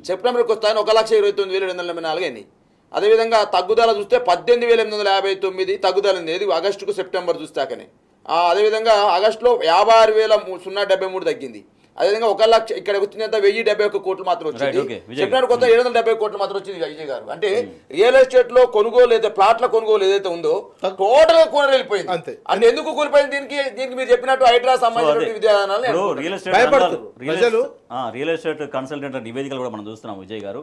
సెప్టెంబర్కి వస్తాయని ఒక లక్ష ఇరవై తొమ్మిది వేల రెండు వందల ఎనభై నాలుగు అయినాయి. అదేవిధంగా తగ్గుదల చూస్తే పద్దెనిమిది వేల ఎనిమిది వందల యాభై తొమ్మిది తగ్గుదల ఉంది ఇది ఆగస్టుకు సెప్టెంబర్ చూస్తాకనే. అదేవిధంగా ఆగస్టులో యాభై ఆరు వేల సున్నా డెబ్బై మూడు తగ్గింది. అదేవిధంగా ఒక లక్ష ఇక్కడ వచ్చినంత వెయ్యి డెబ్బై ఒక్క కోట్లు మాత్రం వచ్చింది. సెప్టెంబర్ కొత్త ఏడు వందల డెబ్బై కోట్లు మాత్రం వచ్చింది విజయ్ గారు. అంటే రియల్ ఎస్టేట్లో కొనుగోలు అయితే ప్లాట్ల కొనుగోలు ఏదైతే ఉందో టోటల్గా కూర వెళ్ళిపోయింది అంతే. అంటే ఎందుకు కూలిపోయింది దీనికి? దీనికి మీరు చెప్పినట్టు హైడ్రా సంబంధించిన విధానాలు రియల్ ఎస్టేట్ ప్రజలు- రియల్ ఎస్టేట్ కన్సల్టెంట్ నివేదికలు కూడా మనం చూస్తున్నాం విజయ్ గారు.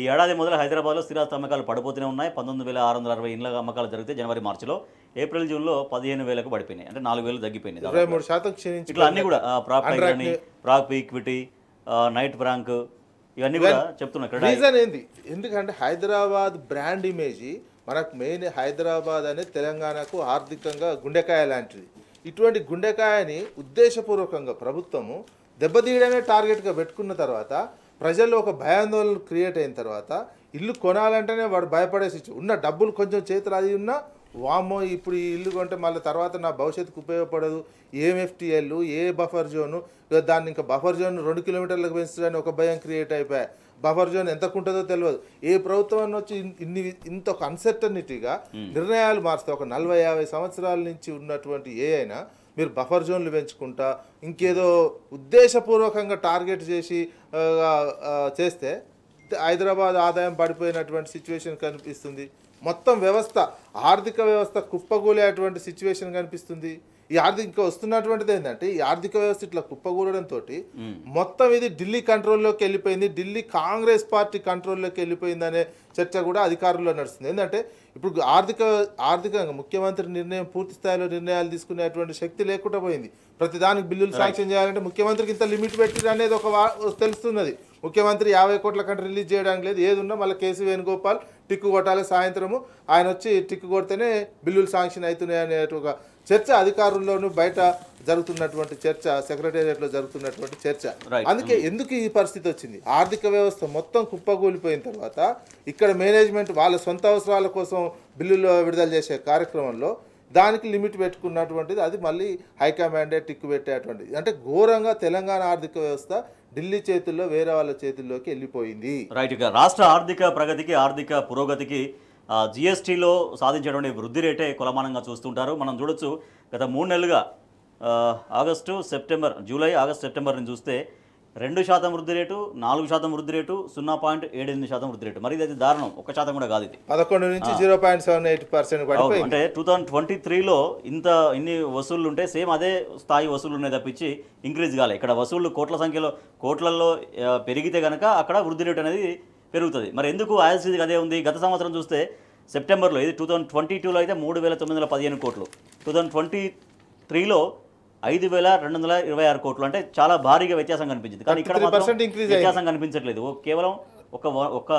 ఈ ఏడాది మొదలు హైదరాబాద్లో స్థిరాస్తి అమ్మకాలు పడిపోతూనే ఉన్నాయి. పంతొమ్మిది వేల ఆరు వందల అరవై ఇండ్ల అమ్మకాలు జరిగితే జనవరి మార్చిలో ఏప్రిల్ జూన్లో పదిహేను వేలకు పడిపోయినాయి. అంటే నాలుగు వేలు తగ్గిపోయినాయి ఇట్లా అన్ని కూడా ప్రాప్ Under కానీ ప్రాప్ ఈక్విటీ నైట్ బ్రాంక్ ఇవన్నీ కూడా చెప్తున్నా ఇక్కడ రీజన్ ఏంది? ఎందుకంటే హైదరాబాద్ బ్రాండ్ ఇమేజ్ మనకు మెయిన్ హైదరాబాద్ అనేది తెలంగాణకు ఆర్థికంగా గుండెకాయ లాంటిది. ఇటువంటి గుండెకాయని ఉద్దేశపూర్వకంగా ప్రభుత్వము దెబ్బతీయడమే టార్గెట్గా పెట్టుకున్న తర్వాత ప్రజల్లో ఒక భయాందోళన క్రియేట్ అయిన తర్వాత ఇల్లు కొనాలంటేనే వాడు భయపడే సిచ్యు ఉన్న డబ్బులు కొంచెం చేతులు అది ఉన్నా వామ్మో ఇప్పుడు ఈ ఇల్లు కొంటే మళ్ళీ తర్వాత నా భవిష్యత్తుకు ఉపయోగపడదు. ఏం ఎఫ్టీఎల్ ఏ బఫర్ జోను దాన్ని ఇంకా బఫర్ జోన్ రెండు కిలోమీటర్లకు పెంచడానికి ఒక భయం క్రియేట్ అయిపోయా. బఫర్ జోన్ ఎంతకు ఉంటుందో తెలియదు ఏ ప్రభుత్వం వచ్చి ఇన్- ఇన్ని ఇంత ఒక అన్సర్టనిటీగా నిర్ణయాలు మారుస్తే ఒక నలభై యాభై సంవత్సరాల నుంచి ఉన్నటువంటి ఏ అయినా మీరు బఫర్ జోన్లు పెంచుకుంటా ఇంకేదో ఉద్దేశపూర్వకంగా టార్గెట్ చేసి చేస్తే హైదరాబాద్ ఆదాయం పడిపోయినటువంటి సిచ్యువేషన్ కనిపిస్తుంది. మొత్తం వ్యవస్థ ఆర్థిక వ్యవస్థ కుప్పగూలేటువంటి సిచ్యువేషన్ కనిపిస్తుంది. ఈ ఆర్థిక ఇంకా వస్తున్నటువంటిది ఏంటంటే ఈ ఆర్థిక వ్యవస్థ ఇట్లా కుప్పగూలడంతో మొత్తం ఇది ఢిల్లీ కంట్రోల్లోకి వెళ్ళిపోయింది. ఢిల్లీ కాంగ్రెస్ పార్టీ కంట్రోల్లోకి వెళ్ళిపోయింది అనే చర్చ కూడా అధికారుల్లో నడుస్తుంది. ఏంటంటే ఇప్పుడు ఆర్థిక ఆర్థికంగా ముఖ్యమంత్రి నిర్ణయం పూర్తి స్థాయిలో నిర్ణయాలు తీసుకునేటువంటి శక్తి లేకుండా పోయింది. ప్రతిదానికి బిల్లులు శాంక్షన్ చేయాలంటే ముఖ్యమంత్రికి ఇంత లిమిట్ పెట్టి అనేది ఒక తెలుస్తున్నది. ముఖ్యమంత్రి యాభై కోట్ల కంటే రిలీజ్ చేయడానికి లేదు. ఏది ఉన్నా మళ్ళీ కేసీ వేణుగోపాల్ టిక్కు కొట్టాలి సాయంత్రము. ఆయన వచ్చి టిక్కు కొడితేనే బిల్లులు శాంక్షన్ అవుతున్నాయి అనే ఒక చర్చ అధికారుల్లోనూ బయట జరుగుతున్నటువంటి చర్చ సెక్రటేరియట్లో జరుగుతున్నటువంటి చర్చ. అందుకే ఎందుకు ఈ పరిస్థితి వచ్చింది? ఆర్థిక వ్యవస్థ మొత్తం కుప్పకూలిపోయిన తర్వాత ఇక్కడ మేనేజ్మెంట్ వాళ్ళ సొంత అవసరాల కోసం బిల్లులు విడుదల చేసే కార్యక్రమంలో దానికి లిమిట్ పెట్టుకున్నటువంటిది అది మళ్ళీ హైకమాండే టిక్కు పెట్టేటువంటిది. అంటే ఘోరంగా తెలంగాణ ఆర్థిక వ్యవస్థ ఢిల్లీ చేతుల్లో వేరే వాళ్ళ చేతుల్లోకి వెళ్ళిపోయింది. రైట్ ఇక రాష్ట్ర ఆర్థిక ప్రగతికి ఆర్థిక పురోగతికి జిఎస్టీలో సాధించేటువంటి వృద్ధి రేటే కులమానంగా చూస్తుంటారు. మనం చూడొచ్చు గత మూడు నెలలుగా August September July August September నుంచి చూస్తే రెండు శాతం వృద్ధి రేటు నాలుగు శాతం వృద్ధి రేటు సున్నా పాయింట్ ఏడు ఎనిమిది శాతం వృద్ధి రేటు. మరి ఇది దారుణం. ఒక శాతం కూడా కాదు ఇది. పదకొండు నుంచి zero point seven eight percent అంటే టూ థౌజండ్ ట్వంటీ త్రీలో ఇంత ఇన్ని వసూళ్ళు ఉంటే సేమ్ అదే స్థాయి వసూళ్ళు ఉన్నాయి తప్పించి ఇంక్రీజ్ కాలే. ఇక్కడ వసూళ్ళు కోట్ల సంఖ్యలో కోట్లలో పెరిగితే కనుక అక్కడ వృద్ధి రేటు అనేది పెరుగుతుంది. మరి ఎందుకు యాజిటీది అదే ఉంది? గత సంవత్సరం చూస్తే సెప్టెంబర్లో ఇది టూ థౌజండ్ ట్వంటీ టూలో అయితే మూడు వేల తొమ్మిది వందల పదిహేను కోట్లు. టూ థౌజండ్ ట్వంటీ త్రీలో ఐదు వేల రెండు వందల ఇరవై ఆరు కోట్లు. అంటే చాలా భారీగా వ్యత్యాసం కనిపించింది. కానీ ఇక్కడ 33% మాత్రం increase అయింది. వ్యత్యాసం కనిపించట్లేదు. ఓ కేవలం ఒక ఒక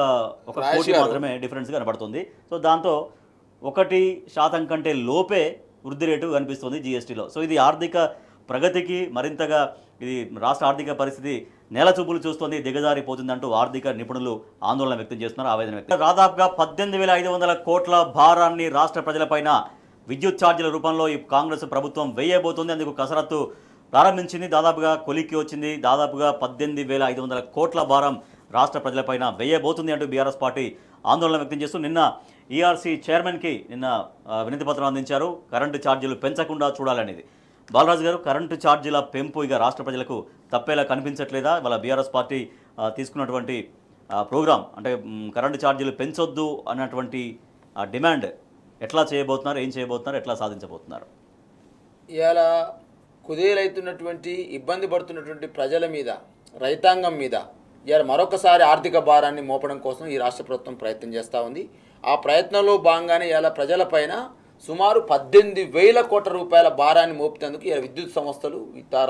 ఒక కోటి. మాత్రమే డిఫరెన్స్ కనబడుతుంది. సో దాంతో ఒకటి శాతం కంటే లోపే వృద్ధి రేటు కనిపిస్తుంది జీఎస్టీలో సో ఇది ఆర్థిక ప్రగతికి మరింతగా ఇది రాష్ట్ర ఆర్థిక పరిస్థితి నేల చూపులు చూస్తోంది దిగజారిపోతుందంటూ ఆర్థిక నిపుణులు ఆందోళన వ్యక్తం చేస్తున్నారు ఆవేదన వ్యక్తం దాదాపుగా పద్దెనిమిది వేల ఐదు వందల కోట్ల భారాన్ని రాష్ట్ర ప్రజలపైన విద్యుత్ ఛార్జీల రూపంలో ఈ కాంగ్రెస్ ప్రభుత్వం వేయబోతుంది. అందుకు కసరత్తు ప్రారంభించింది దాదాపుగా కొలిక్కి వచ్చింది. దాదాపుగా పద్దెనిమిది వేల ఐదు వందల కోట్ల భారం రాష్ట్ర ప్రజలపైన వేయబోతుంది అంటూ బీఆర్ఎస్ పార్టీ ఆందోళన వ్యక్తం చేస్తూ నిన్న ఈఆర్సీ చైర్మన్కి నిన్న వినతిపత్రం వినతి పత్రం అందించారు. కరెంటు ఛార్జీలు పెంచకుండా చూడాలనేది. బాలరాజు గారు కరెంటు ఛార్జీల పెంపు ఇక రాష్ట్ర ప్రజలకు తప్పేలా కనిపించట్లేదా? వాళ్ళ బీఆర్ఎస్ పార్టీ తీసుకున్నటువంటి ప్రోగ్రాం అంటే కరెంటు ఛార్జీలు పెంచొద్దు అన్నటువంటి డిమాండ్ ఎట్లా చేయబోతున్నారు? ఏం చేయబోతున్నారు? ఎట్లా సాధించబోతున్నారు? ఇవాళ కుదేలైతున్నటువంటి ఇబ్బంది పడుతున్నటువంటి ప్రజల మీద రైతాంగం మీద ఇలా మరొకసారి ఆర్థిక భారాన్ని మోపడం కోసం ఈ రాష్ట్ర ప్రభుత్వం ప్రయత్నం చేస్తూ ఉంది. ఆ ప్రయత్నంలో భాగంగానే ఇవాళ ప్రజలపైన సుమారు పద్దెనిమిది వేల కోట్ల రూపాయల భారాన్ని మోపుతేందుకు ఈ విద్యుత్ సంస్థలు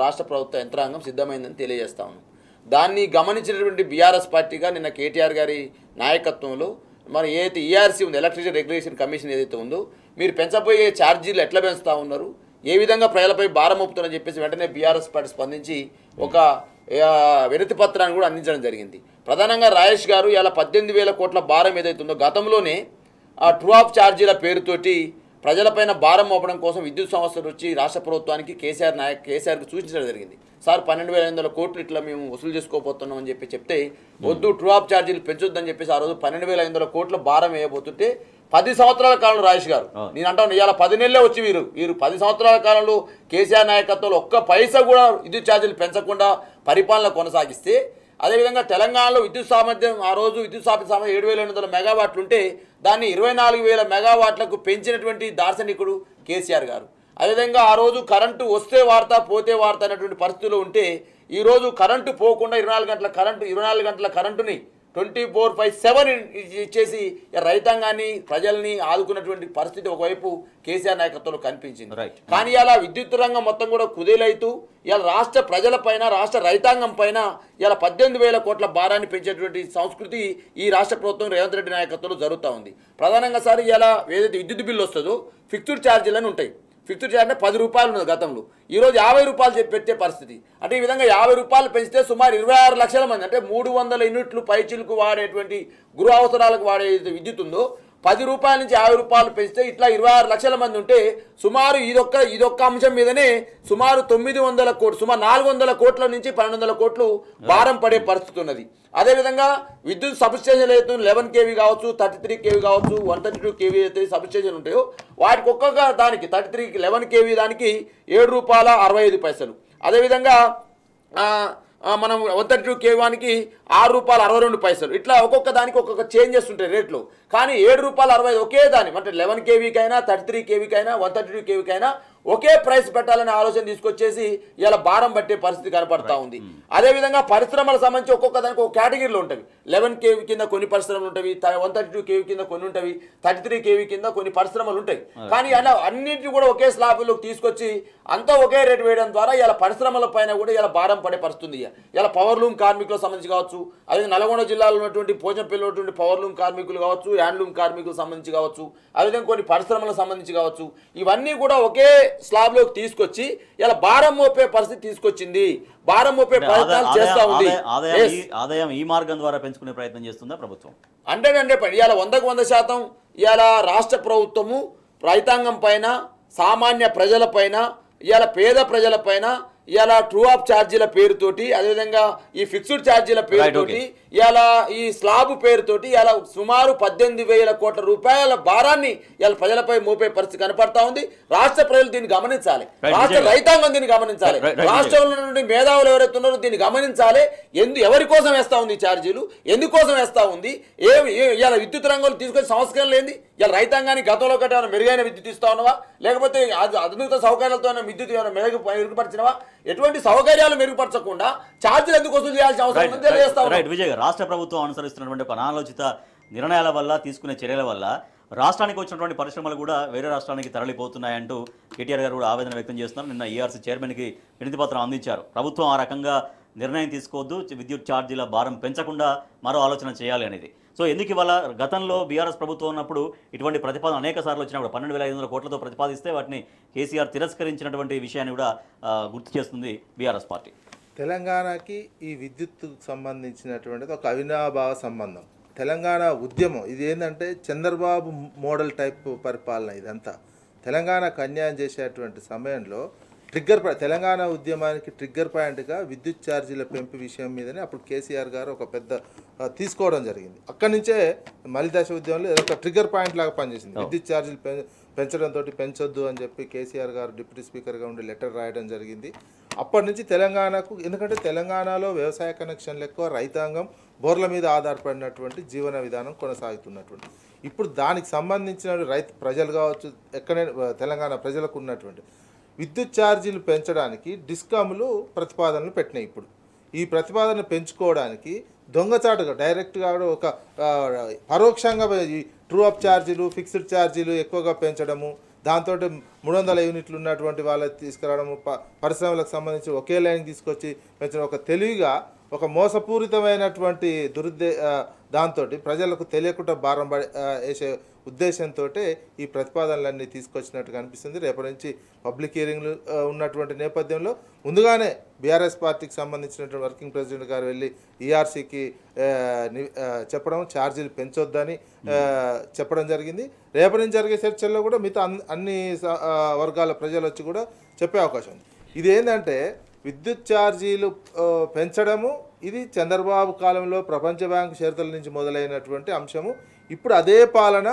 రాష్ట్ర ప్రభుత్వ యంత్రాంగం సిద్ధమైందని తెలియజేస్తాను దాన్ని గమనించినటువంటి బీఆర్ఎస్ పార్టీగా నిన్న కేటీఆర్ గారి నాయకత్వంలో మరి ఏదైతే ఈఆర్సీ ఉంది ఎలక్ట్రిసిటీ రెగ్యులేషన్ కమిషన్ ఏదైతే ఉందో మీరు పెంచబోయే ఛార్జీలు ఎట్లా పెంచుతూ ఉన్నారు? ఏ విధంగా ప్రజలపై భారం మోపుతున్నారని చెప్పేసి వెంటనే బీఆర్ఎస్ పార్టీ స్పందించి ఒక వినతి పత్రాన్ని కూడా అందించడం జరిగింది. ప్రధానంగా రాజేష్ గారు ఇలా పద్దెనిమిది వేల కోట్ల భారం ఏదైతే ఉందో గతంలోనే ఆ ట్రూ ఆఫ్ ఛార్జీల పేరుతోటి ప్రజలపైన భారం మోపడం కోసం విద్యుత్ సంస్థలు వచ్చి రాష్ట్ర ప్రభుత్వానికి కేసీఆర్ నాయక్ కేసీఆర్కి సూచించడం జరిగింది సార్ పన్నెండు వేల ఐదు వందల కోట్లు ఇట్లా మేము వసూలు చేసుకోబోతున్నాం అని చెప్పి చెప్తే వద్దు ట్రూ ఆఫ్ ఛార్జీలు పెంచొద్దని చెప్పేసి ఆ రోజు పన్నెండు వేల ఐదు వందల కోట్ల భారం వేయబోతుంటే పది సంవత్సరాల కాలంలో రాజేష్ గారు. నేను అంటాను ఇవాళ పది నెలలే వచ్చి వీరు వీరు పది సంవత్సరాల కాలంలో కేసీఆర్ నాయకత్వంలో ఒక్క పైసా కూడా విద్యుత్ ఛార్జీలు పెంచకుండా పరిపాలన కొనసాగిస్తే అదేవిధంగా తెలంగాణలో విద్యుత్ సామర్థ్యం ఆ రోజు విద్యుత్ సాపి సామర్థ్యం ఏడు వేల ఎనిమిది వందల మెగావాట్లు ఉంటే దాన్ని ఇరవై నాలుగు వేల మెగావాట్లకు పెంచినటువంటి దార్శనికుడు కేసీఆర్ గారు. అదేవిధంగా ఆ రోజు కరెంటు వస్తే వార్త పోతే వార్త అనేటువంటి పరిస్థితులు ఉంటే ఈరోజు కరెంటు పోకుండా ఇరవై నాలుగు గంటల కరెంటు ఇరవై నాలుగు గంటల కరెంటుని ట్వంటీ ఫోర్ ఫైవ్ సెవెన్ ఇచ్చేసి రైతాంగాన్ని ప్రజల్ని ఆదుకున్నటువంటి పరిస్థితి ఒకవైపు కేసీఆర్ నాయకత్వంలో కనిపించింది. కానీ అలా విద్యుత్ రంగం మొత్తం కూడా కుదేలైతూ ఇలా రాష్ట్ర ప్రజల పైన రాష్ట్ర రైతాంగం పైన ఇలా పద్దెనిమిది వేల కోట్ల భారాన్ని పెంచేటువంటి సంస్కృతి ఈ రాష్ట్ర ప్రభుత్వం రేవంత్ రెడ్డి నాయకత్వంలో జరుగుతూ ఉంది. ప్రధానంగా సార్ ఇలా ఏదైతే విద్యుత్ బిల్లు వస్తుందో ఫిక్స్డ్ ఛార్జీలు అని ఉంటాయి. ఫిఫ్త్ ఛార్జ్ అంటే పది రూపాయలు ఉన్నది గతంలో. ఈరోజు యాభై రూపాయలు చెప్పి పెట్టే పరిస్థితి. అంటే ఈ విధంగా యాభై రూపాయలు పెంచితే సుమారు ఇరవై ఆరు లక్షల మంది అంటే మూడు వందల యూనిట్లు పైచిలకు వాడేటువంటి గృహ అవసరాలకు వాడే విద్యుత్ ఉందో పది రూపాయల నుంచి యాభై రూపాయలు పెంచితే ఇట్లా ఇరవై ఆరు లక్షల మంది ఉంటే సుమారు ఇదొక్క ఇదొక్క అంశం మీదనే సుమారు తొమ్మిది వందల కోట్లు సుమారు నాలుగు వందల కోట్ల నుంచి పన్నెండు వందల కోట్లు భారం పడే పరిస్థితి ఉన్నది. అదేవిధంగా విద్యుత్ సబ్స్టేషన్లు అయితే లెవెన్ కేవీ కావచ్చు థర్టీ త్రీ కేవీ కావచ్చు వన్ థర్టీ టూ కేవీ అయితే సబ్స్టేషన్ ఉంటాయో వాటికి ఒక్కొక్క దానికి థర్టీ త్రీ లెవెన్ కేవీ దానికి ఏడు రూపాయల అరవై ఐదు పైసలు. అదేవిధంగా మనం వన్ థర్టీ టూ కేవానికి ఆరు రూపాయలు అరవై రెండు పైసలు. ఇట్లా ఒక్కొక్క దానికి ఒక్కొక్క చేంజెస్ ఉంటాయి రేట్లు. కానీ ఏడు రూపాయలు అరవై ఒకే దాని. అంటే లెవెన్ కేవీకైనా థర్టీ త్రీ కేవీకైనా వన్ థర్టీ టూ కేవీకైనా ఒకే ప్రైస్ పెట్టాలనే ఆలోచన తీసుకొచ్చేసి ఇలా భారం పట్టే పరిస్థితి కనపడతా ఉంది. అదేవిధంగా పరిశ్రమలకు సంబంధించి ఒక్కొక్క దానికి ఒక కేటగిరీలో ఉంటాయి. లెవెన్ కేవీ కింద కొన్ని పరిశ్రమలు ఉంటాయి వన్ థర్టీ టూ కేవీ కింద కొన్ని ఉంటాయి థర్టీ త్రీ కేవీ కింద కొన్ని పరిశ్రమలు ఉంటాయి. కానీ అలా అన్నింటినీ కూడా ఒకే స్లాబ్లోకి తీసుకొచ్చి అంతా ఒకే రేటు వేయడం ద్వారా ఇలా పరిశ్రమల పైన కూడా ఇలా భారం పడే పరిస్థితి ఉంది. ఇలా పవర్ లూమ్ కార్మికులకు సంబంధించి కావచ్చు అదే నల్గొండ జిల్లాలో ఉన్నటువంటి పోచంపల్లి ఉన్నటువంటి పవర్ లూమ్ కార్మికులు కావచ్చు హ్యాండ్లూమ్ కార్మికులకు సంబంధించి కావచ్చు అదేవిధంగా కొన్ని పరిశ్రమలకు సంబంధించి కావచ్చు ఇవన్నీ కూడా ఒకే స్లాబ్లోకి తీసుకొచ్చి ఇలా భారం మోపే పరిస్థితి తీసుకొచ్చింది. భారం మోపే ప్రయత్నాలు చేస్తా ఉంది. ఆదాయ-. ఈ- మార్గం ద్వారా పెంచుకునే ప్రయత్నం చేస్తుందా ప్రభుత్వం? హండ్రెడ్ హండ్రెడ్ ఇవాళ వందకు వంద శాతం ఇవాళ రాష్ట్ర ప్రభుత్వము రైతాంగం పైన సామాన్య ప్రజల పైన ఇవాళ పేద ప్రజల పైన ఇవాళ ట్రూ ఆఫ్ ఛార్జీల పేరుతోటి అదేవిధంగా ఈ ఫిక్స్డ్ ఛార్జీల పేరుతోటి ఇవాళ ఈ స్లాబ్ పేరుతోటి ఇవాళ సుమారు పద్దెనిమిది వేల కోట్ల రూపాయల భారాన్ని ఇవాళ ప్రజలపై మోపే పరిస్థితి కనపడతా ఉంది. రాష్ట్ర ప్రజలు దీన్ని గమనించాలి. రాష్ట్ర. రైతాంగం దీన్ని గమనించాలి. రాష్ట్రంలో ఉన్నటువంటి మేధావులు ఎవరైతే ఉన్నారో దీన్ని గమనించాలి. ఎందు ఎవరి కోసం వేస్తా ఉంది ఛార్జీలు? ఎందుకోసం వేస్తా ఉంది? ఏ ఇవాళ విద్యుత్ రంగంలో తీసుకొచ్చి సంస్కరణ లేని ఇవాళ రైతాంగానికి గతంలో కంటే ఏమైనా మెరుగైన విద్యుత్ ఇస్తా ఉన్నవా? లేకపోతే అది అధునాత సౌకర్యాలతో విద్యుత్ ఏమైనా మెరుగు మెరుగుపరిచినవా? ఎటువంటి సౌకర్యాలు మెరుగుపరచకుండా ఛార్జీలు ఎందుకు వసూలు చేయాల్సిన అవసరం తెలియజేస్తా రాష్ట్ర ప్రభుత్వం అనుసరిస్తున్నటువంటి ఒక అనాలోచిత నిర్ణయాల వల్ల తీసుకునే చర్యల వల్ల రాష్ట్రానికి వచ్చినటువంటి పరిశ్రమలు కూడా వేరే రాష్ట్రానికి తరలిపోతున్నాయంటూ కేటీఆర్ గారు కూడా ఆవేదన వ్యక్తం చేస్తున్నారు. నిన్న ఈఆర్సీ చైర్మన్కి వినతి పత్రం అందించారు. ప్రభుత్వం ఆ రకంగా నిర్ణయం తీసుకోవద్దు విద్యుత్ ఛార్జీల భారం పెంచకుండా మరో ఆలోచన చేయాలి అనేది. సో ఎందుకు ఇవాళ గతంలో బీఆర్ఎస్ ప్రభుత్వం ఉన్నప్పుడు ఇటువంటి ప్రతిపాదన అనేక సార్లు వచ్చినప్పుడు పన్నెండు వేల ఐదు వందల కోట్లతో ప్రతిపాదిస్తే వాటిని కేసీఆర్ తిరస్కరించినటువంటి విషయాన్ని కూడా గుర్తు చేస్తుంది బీఆర్ఎస్ పార్టీ. తెలంగాణకి ఈ విద్యుత్తుకు సంబంధించినటువంటిది ఒక అవినాభావ సంబంధం. తెలంగాణ ఉద్యమం ఇది ఏంటంటే చంద్రబాబు మోడల్ టైప్ పరిపాలన ఇదంతా. తెలంగాణకు అన్యాయం చేసేటువంటి సమయంలో ట్రిగ్గర్ పాయింట్ తెలంగాణ ఉద్యమానికి ట్రిగ్గర్ పాయింట్గా విద్యుత్ ఛార్జీల పెంపు విషయం మీదనే అప్పుడు కేసీఆర్ గారు ఒక పెద్ద తీసుకోవడం జరిగింది. అక్కడి నుంచే మలి దశ ఉద్యమంలో ఒక ట్రిగ్గర్ పాయింట్ లాగా పనిచేసింది. విద్యుత్ ఛార్జీలు పెంచడంతో పెంచొద్దు అని చెప్పి కేసీఆర్ గారు డిప్యూటీ స్పీకర్గా ఉండి లెటర్ రాయడం జరిగింది. అప్పటి నుంచి తెలంగాణకు ఎందుకంటే తెలంగాణలో వ్యవసాయ కనెక్షన్లు ఎక్కువ రైతాంగం బోర్ల మీద ఆధారపడినటువంటి జీవన విధానం కొనసాగుతున్నటువంటి. ఇప్పుడు దానికి సంబంధించిన రైతు ప్రజలు కావచ్చు ఎక్కడైనా తెలంగాణ ప్రజలకు ఉన్నటువంటి విద్యుత్ ఛార్జీలు పెంచడానికి డిస్కాములు ప్రతిపాదనలు పెట్టినాయి ఇప్పుడు. ఈ ప్రతిపాదన పెంచుకోవడానికి దొంగచాటుగా డైరెక్ట్గా కూడా ఒక పరోక్షంగా ఈ ట్రూ అప్ ఛార్జీలు ఫిక్స్డ్ ఛార్జీలు ఎక్కువగా పెంచడము దాంతో మూడు వందల యూనిట్లు ఉన్నటువంటి వాళ్ళకి తీసుకురావడం పరిశ్రమలకు సంబంధించి ఒకే లైన్ తీసుకొచ్చి పెంచడం ఒక తెలివిగా ఒక మోసపూరితమైనటువంటి దురుద్దే దాంతో ప్రజలకు తెలియకుండా భారం పడే వేసే ఉద్దేశంతో ఈ ప్రతిపాదనలన్నీ తీసుకొచ్చినట్టుగా అనిపిస్తుంది. రేపటి నుంచి పబ్లిక్ హియరింగ్లు ఉన్నటువంటి నేపథ్యంలో ముందుగానే బీఆర్ఎస్ పార్టీకి సంబంధించినటువంటి వర్కింగ్ ప్రెసిడెంట్ గారు వెళ్ళి ఈఆర్సీకి చెప్పడం ఛార్జీలు పెంచొద్దని చెప్పడం జరిగింది. రేపటి నుంచి జరిగే చర్చల్లో కూడా మిగతా అన్- అన్ని స- వర్గాల ప్రజలు వచ్చి కూడా చెప్పే అవకాశం ఉంది. ఇది ఏంటంటే విద్యుత్ ఛార్జీలు పెంచడము ఇది చంద్రబాబు కాలంలో ప్రపంచ బ్యాంకు షరతుల నుంచి మొదలైనటువంటి అంశము. ఇప్పుడు అదే పాలన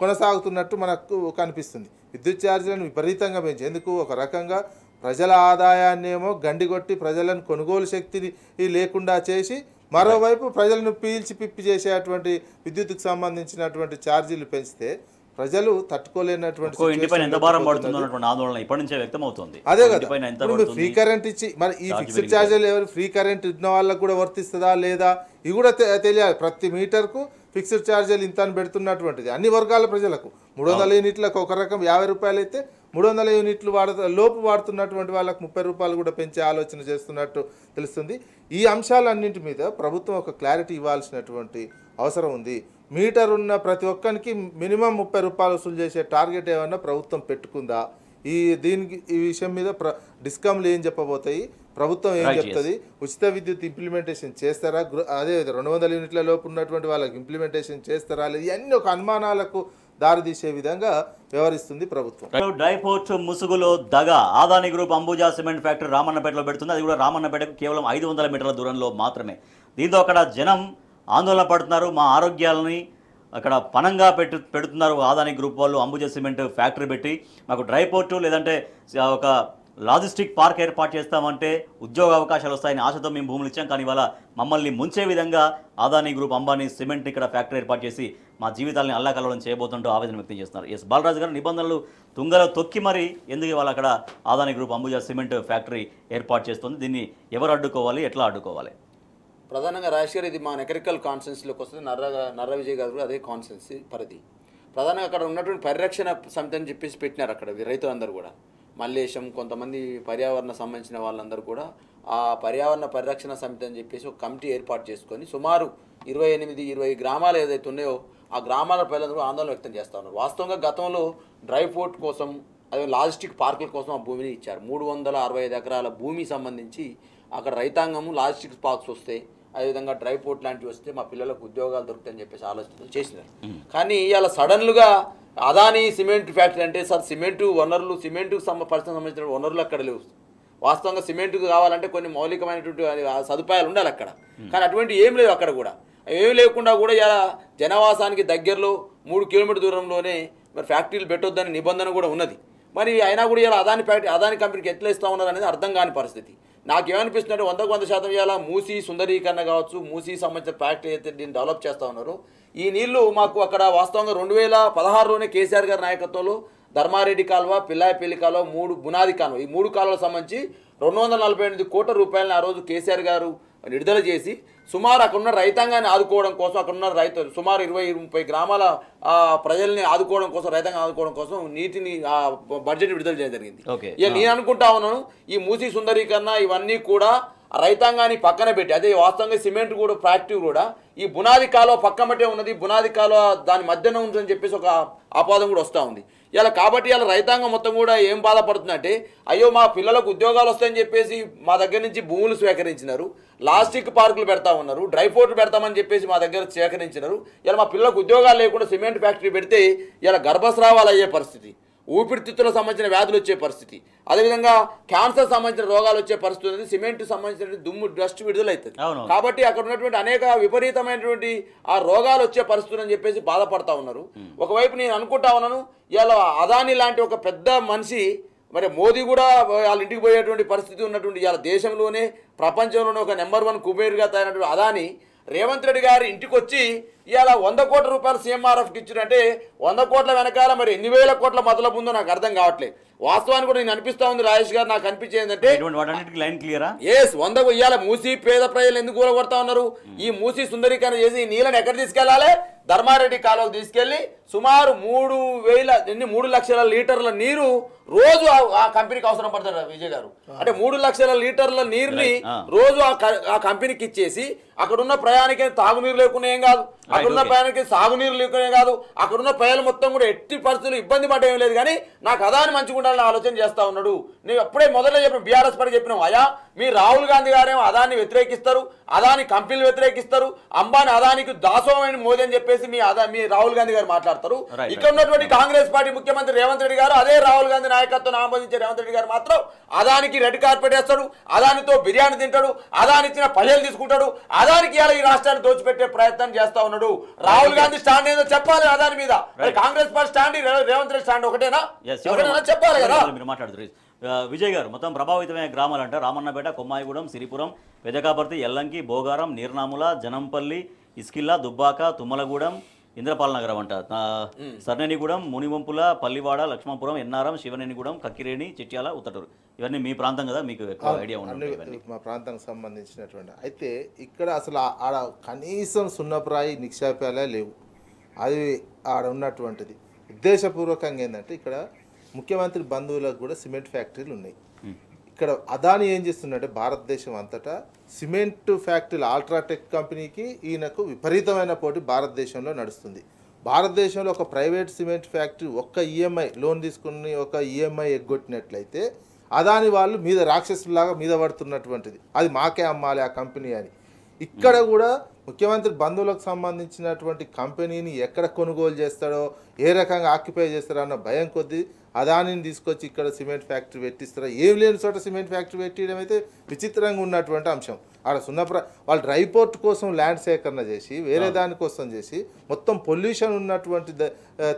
కొనసాగుతున్నట్టు మనకు కనిపిస్తుంది. విద్యుత్ ఛార్జీలను విపరీతంగా పెంచి ఎందుకు? ఒక రకంగా ప్రజల ఆదాయాన్నేమో గండిగొట్టి ప్రజలను కొనుగోలు శక్తిని లేకుండా చేసి మరోవైపు ప్రజలను పీల్చి పిప్పి చేసేటువంటి విద్యుత్కు సంబంధించినటువంటి ఛార్జీలు పెంచితే ప్రజలు తట్టుకోలేనటువంటి ఎంత భారం పడుతుందో ఆందోళన ఇప్పటి నుంచే అదే కదా. ఫ్రీ కరెంట్ ఇచ్చి మరి ఈ ఫిక్స్డ్. ఛార్జీలు ఎవరు? ఫ్రీ కరెంట్ ఇచ్చిన వాళ్ళకు కూడా వర్తిస్తుందా లేదా? ఇవి కూడా తెలియాలి. ప్రతి మీటర్కు ఫిక్స్డ్ ఛార్జీలు ఇంత అని పెడుతున్నటువంటిది. అన్ని వర్గాల ప్రజలకు. మూడు వందల యూనిట్లకు ఒక రకం యాభై రూపాయలు అయితే మూడు వందల యూనిట్లు వాడుత లోపు వాడుతున్నటువంటి వాళ్ళకు ముప్పై రూపాయలు కూడా పెంచే ఆలోచన చేస్తున్నట్టు తెలుస్తుంది. ఈ అంశాలన్నింటి మీద ప్రభుత్వం ఒక క్లారిటీ ఇవ్వాల్సినటువంటి అవసరం ఉంది. మీటర్ ఉన్న ప్రతి ఒక్కరికి మినిమం ముప్పై రూపాయలు వసూలు చేసే టార్గెట్ ఏమన్నా ప్రభుత్వం పెట్టుకుందా? ఈ దీనికి ఈ విషయం మీద ప్ర డిస్కమ్లు ఏం చెప్పబోతాయి? ప్రభుత్వం ఏం. చెప్తుంది? ఉచిత విద్యుత్ ఇంప్లిమెంటేషన్ చేస్తారా? గృ- అదే రెండు వందల యూనిట్ల లోపు ఉన్నటువంటి వాళ్ళకి ఇంప్లిమెంటేషన్ చేస్తారా? లేదు ఇవన్నీ ఒక అనుమానాలకు దారితీసే విధంగా వ్యవహరిస్తుంది ప్రభుత్వం. డ్రై పోర్ట్ ముసుగులో దగ. Adani group Ambuja cement factory రామన్నపేటలో పెడుతుంది. అది కూడా రామన్నపేటకు కేవలం ఐదు వందల మీటర్ల దూరంలో మాత్రమే. దీంతో అక్కడ జనం ఆందోళన పడుతున్నారు. మా ఆరోగ్యాలని అక్కడ పనంగా పెట్టు పెడుతున్నారు. ఆదాని గ్రూప్ వాళ్ళు అంబుజా సిమెంట్ ఫ్యాక్టరీ పెట్టి మాకు డ్రై పోర్టు లేదంటే ఒక లాజిస్టిక్ పార్క్ ఏర్పాటు చేస్తామంటే ఉద్యోగ అవకాశాలు వస్తాయని ఆశతో మేము భూములు ఇచ్చాం. కానీ ఇవాళ మమ్మల్ని ముంచే విధంగా ఆదాని గ్రూప్ అంబానీ సిమెంట్ ఇక్కడ ఫ్యాక్టరీ ఏర్పాటు చేసి మా జీవితాలని అల్లాకల్లోలం చేయబోతుంటూ ఆవేదన వ్యక్తం చేస్తున్నారు. ఎస్ బాలరాజు గారు నిబంధనలు తుంగలో తొక్కి మరీ ఎందుకు ఇవాళ అక్కడ Adani group Ambuja cement factory ఏర్పాటు చేస్తుంది? దీన్ని ఎవరు అడ్డుకోవాలి? ఎట్లా అడ్డుకోవాలి? ప్రధానంగా రాజేష్ గారు ఇది మా నెకరికల్ కాన్సెన్స్లోకి వస్తుంది నర్ర నర్ర విజయ్ గారు కూడా అదే కాన్సెన్స్ పరిధి. ప్రధానంగా అక్కడ ఉన్నటువంటి పరిరక్షణ సమితి అని చెప్పేసి పెట్టినారు అక్కడ రైతులందరూ కూడా. మల్లేశం కొంతమంది పర్యావరణ సంబంధించిన వాళ్ళందరూ కూడా ఆ పర్యావరణ పరిరక్షణ సమితి అని చెప్పేసి ఒక కమిటీ ఏర్పాటు చేసుకొని సుమారు ఇరవై ఎనిమిది ఇరవై గ్రామాలు ఏదైతే ఉన్నాయో ఆ గ్రామాల ప్రజలందరూ ఆందోళన వ్యక్తం చేస్తూ ఉన్నారు. వాస్తవంగా గతంలో డ్రై ఫోర్ట్ కోసం అదే లాజిస్టిక్ పార్కుల కోసం ఆ భూమిని ఇచ్చారు. మూడు వందల అరవై ఐదు ఎకరాల భూమి సంబంధించి అక్కడ రైతాంగము లాజిస్టిక్ పార్క్స్ వస్తాయి అదేవిధంగా డ్రై పోర్ట్ లాంటివి వస్తే మా పిల్లలకు ఉద్యోగాలు దొరుకుతాయని చెప్పేసి ఆలోచనలు చేసినారు. కానీ ఇవాళ సడన్లుగా అదాని సిమెంట్ ఫ్యాక్టరీ అంటే సార్ సిమెంటు వనరులు సిమెంటు సంబ పరిశ్రమ సంబంధించిన వనరులు అక్కడ లేవు. వాస్తవంగా సిమెంట్ కావాలంటే కొన్ని మౌలికమైనటువంటి సదుపాయాలు ఉండాలి అక్కడ. కానీ అటువంటి ఏం లేవు అక్కడ కూడా. ఏం లేకుండా కూడా ఇలా జనవాసానికి దగ్గరలో మూడు కిలోమీటర్ దూరంలోనే మరి ఫ్యాక్టరీలు పెట్టొద్దని నిబంధన కూడా ఉన్నది. మరి అయినా కూడా ఇలా అదాని ఫ్యాక్టరీ అదాని కంపెనీకి ఎట్లా ఇస్తా ఉన్నారు అనేది అర్థం కాని పరిస్థితి. నాకేమనిపిస్తుందంటే వందకు వంద శాతం ఇవాళ మూసి సుందరీకరణ కావచ్చు మూసి సంబంధించిన ఫ్యాక్టరీ అయితే దీన్ని డెవలప్ చేస్తూ ఉన్నారు. ఈ నీళ్ళు మాకు అక్కడ వాస్తవంగా రెండు వేల పదహారులోనే కేసీఆర్ గారి నాయకత్వంలో ధర్మారెడ్డి కాలువ పిల్లాయపల్లి కాలువ మూడు బునాది కాలువ. ఈ మూడు కాలువలకు సంబంధించి రెండు వందల నలభై ఎనిమిది కోట్ల రూపాయలను ఆ రోజు కేసీఆర్ గారు విడుదల చేసి సుమారు అక్కడ ఉన్న రైతాంగాన్ని ఆదుకోవడం కోసం అక్కడ ఉన్న రైతు సుమారు ఇరవై ముప్పై గ్రామాల ప్రజల్ని ఆదుకోవడం కోసం రైతాంగం ఆదుకోవడం కోసం నీటిని బడ్జెట్ విడుదల చేయడం జరిగింది. ఇక నేను అనుకుంటా ఉన్నాను ఈ మూసి సుందరీకరణ ఇవన్నీ కూడా రైతాంగాన్ని పక్కన పెట్టి అదే వాస్తవంగా సిమెంట్ కూడా ఫ్యాక్టరీ కూడా ఈ బునాది కాలువ పక్క మట్టే ఉన్నది బునాది కాలువ దాని మధ్యన ఉందని చెప్పేసి ఒక ఆపాదం కూడా వస్తూ ఉంది. ఇలా కాబట్టి ఇలా రైతాంగం మొత్తం కూడా ఏం బాధపడుతుందంటే అయ్యో మా పిల్లలకు ఉద్యోగాలు వస్తాయని చెప్పేసి మా దగ్గర నుంచి భూములు స్వీకరించినారు లాస్టిక్ పార్కులు పెడతా ఉన్నారు డ్రై ఫ్రూట్ పెడతామని చెప్పేసి మా దగ్గర సేకరించినారు. ఇలా మా పిల్లలకు ఉద్యోగాలు లేకుండా సిమెంట్ ఫ్యాక్టరీ పెడితే ఇలా గర్భస్రావాలు అయ్యే పరిస్థితి. ఊపిరితిత్తులకు సంబంధించిన వ్యాధులు వచ్చే పరిస్థితి. అదేవిధంగా క్యాన్సర్ సంబంధించిన రోగాలు వచ్చే పరిస్థితి ఉంది సిమెంట్ సంబంధించిన దుమ్ము డస్ట్ విడుదలవుతుంది. కాబట్టి అక్కడ ఉన్నటువంటి అనేక విపరీతమైనటువంటి ఆ రోగాలు వచ్చే పరిస్థితులు అని చెప్పేసి బాధపడతా ఉన్నారు. ఒకవైపు నేను అనుకుంటా ఉన్నాను ఇలా అదాని లాంటి ఒక పెద్ద మనిషి మరి మోదీ కూడా వాళ్ళ ఇంటికి పోయేటువంటి పరిస్థితి ఉన్నటువంటి ఇవాళ దేశంలోనే ప్రపంచంలోనే ఒక నెంబర్ వన్ కుబేర్గా తయారైనటువంటి అదాని రేవంత్ రెడ్డి గారి ఇంటికి వచ్చి ఇవాళ వంద కోట్ల రూపాయలు సీఎంఆర్ఎఫ్కి ఇచ్చారంటే వంద కోట్ల వెనకాల మరి ఎన్ని వేల కోట్ల మొదలపు ఉందో నాకు అర్థం కావట్లేదు. వాస్తవానికి కూడా నేను అనిపిస్తా ఉంది రాజేష్ గారు నాకు అనిపించేది ఏంటంటే లైన్ క్లియరా ఎస్ వందకు ఇయ్యాల మూసి పేద ప్రజలు ఎందుకు కూలగొడతా ఉన్నారు? ఈ మూసి సుందరీకరణ చేసి ఈ నీళ్ళని ఎక్కడ తీసుకెళ్ళాలి ధర్మారెడ్డి కాలువకు తీసుకెళ్ళి సుమారు మూడు వేల ఎన్ని మూడు లక్షల లీటర్ల నీరు రోజు ఆ- కంపెనీకి అవసరం పడుతుంది విజయ్ గారు. అంటే మూడు లక్షల లీటర్ల నీరుని. రోజు ఆ కంపెనీకి ఇచ్చేసి అక్కడున్న ప్రయాణికి తాగునీరు లేకుండా ఏం కాదు. అక్కడున్న. ప్రయాణికి సాగునీరు లేకుండా ఏం కాదు అక్కడున్న ప్రజలు మొత్తం కూడా ఎట్టి పరిస్థితులు ఇబ్బంది పడ్డ ఏం లేదు కానీ నాకు అదాని మంచిగా ఉండాలని ఆలోచన చేస్తా ఉన్నాడు నేను అప్పుడే మొదట చెప్పిన బీఆర్ఎస్ పడి చెప్పినాం అయా మీ రాహుల్ గాంధీ గారేమో అదాన్ని వ్యతిరేకిస్తారు అదాని కంపెనీలు వ్యతిరేకిస్తారు అంబానీ అదానికి దాసోహమైన మోదీ అని చెప్పేసి మీ అదా మీ రాహుల్ గాంధీ గారు మాట్లాడతారు. ఇక్కడ ఉన్నటువంటి కాంగ్రెస్ పార్టీ ముఖ్యమంత్రి రేవంత్ రెడ్డి గారు అదే రాహుల్ గాంధీ నాయకత్వం ఆమోదించే రేవంత్ రెడ్డి గారు మాత్రం అదానికి రెడ్ కార్పెట్ వేస్తాడు అదానితో బిర్యానీ తింటాడు అదాని ఇచ్చిన పల్లెలు తీసుకుంటాడు అదానికి ఇలా ఈ రాష్ట్రాన్ని దోచిపెట్టే ప్రయత్నం చేస్తా ఉన్నాడు. రాహుల్ గాంధీ స్టాండ్ ఏదో చెప్పాలి అదాని మీద. Congress party stand Revanth Reddy stand ఒకటేనా? చెప్పాలి కదా. మీరు మాట్లాడుతున్నారు ఆ, విజయ్ గారు మొత్తం ప్రభావితమైన గ్రామాలు అంటే రామన్నపేట కొమ్మాయిగూడెం సిరిపురం పెదకాపర్తి ఎల్లంకి బోగారం నీర్నాముల జనంపల్లి ఇస్కిల్లా దుబ్బాక తుమ్మలగూడెం ఇంద్రపాల నగరం అంట సర్నేనిగూడెం మునివంపుల పల్లివాడ లక్ష్మణపురం ఎన్నారం శివనేనిగూడెం కక్కిరేణి చిట్యాల ఉత్తటూరు. ఇవన్నీ మీ ప్రాంతం కదా మీకు ఎక్కువ ఐడియా ఉంటుంది మా ప్రాంతానికి సంబంధించినటువంటి. అయితే ఇక్కడ అసలు ఆడ కనీసం సున్నప్రాయి నిక్షేపాలే లేవు. అది ఆడ ఉన్నటువంటిది. ఉద్దేశపూర్వకంగా ఏంటంటే ఇక్కడ ముఖ్యమంత్రి బంధువులకు కూడా సిమెంట్ ఫ్యాక్టరీలు ఉన్నాయి. ఇక్కడ అదాని ఏం చేస్తుందంటే భారతదేశం అంతటా సిమెంట్ ఫ్యాక్టరీలు అల్ట్రాటెక్ కంపెనీకి ఈయనకు విపరీతమైన పోటీ భారతదేశంలో నడుస్తుంది. భారతదేశంలో ఒక ప్రైవేట్ సిమెంట్ ఫ్యాక్టరీ ఒక్క ఈఎంఐ లోన్ తీసుకుని ఒక ఈఎంఐ ఎగ్గొట్టినట్లయితే అదాని వాళ్ళు మీద రాక్షసులాగా మీద పడుతున్నటువంటిది. అది మాకే అమ్మాలి ఆ కంపెనీ అని. ఇక్కడ కూడా ముఖ్యమంత్రి బంధువులకు సంబంధించినటువంటి కంపెనీని ఎక్కడ కొనుగోలు చేస్తాడో ఏ రకంగా ఆక్యుపై చేస్తాడో అన్న భయం కొద్దీ అదానిని తీసుకొచ్చి ఇక్కడ సిమెంట్ ఫ్యాక్టరీ పెట్టిస్తారా ఏం లేని చోట సిమెంట్ ఫ్యాక్టరీ పెట్టడం అయితే విచిత్రంగా ఉన్నటువంటి అంశం. ఆడ సున్నప్ర వాళ్ళు డ్రై పోర్ట్ కోసం ల్యాండ్ సేకరణ చేసి వేరే దానికోసం చేసి మొత్తం పొల్యూషన్ ఉన్నటువంటి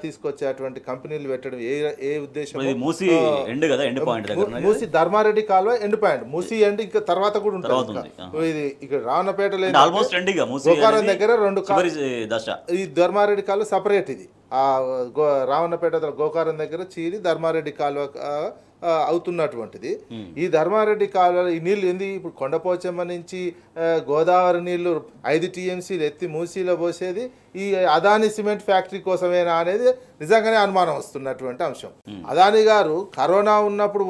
తీసుకొచ్చేటువంటి కంపెనీలు పెట్టడం ఏ ఏ ఉద్దేశం మూసి ఎండ్ కదా ఎండ్ పాయింట్. మూసి ధర్మారెడ్డి కాలువ ఎండ్ పాయింట్. మూసి ఎండ్ ఇంకా తర్వాత కూడా ఉంటుంది. ఇది ఇక్కడ మూసి గోకారం దగ్గర రెండు ఈ ధర్మారెడ్డి కాలువ సపరేట్ ఇది. ఆ గో రావణపేట గోకారం దగ్గర చీరి ధర్మారెడ్డి కాలువ అవుతున్నటువంటిది. ఈ ధర్మారెడ్డి కాలంలో ఈ నీళ్ళు ఏంది ఇప్పుడు కొండపోచమ్మ నుంచి గోదావరి నీళ్ళు ఐదు టీఎంసీలు ఎత్తి మూసీలో పోసేది ఈ అదాని సిమెంట్ ఫ్యాక్టరీ కోసమేనా అనేది నిజంగానే అనుమానం వస్తున్నటువంటి అంశం. అదాని గారు కరోనా ఉన్నప్పుడు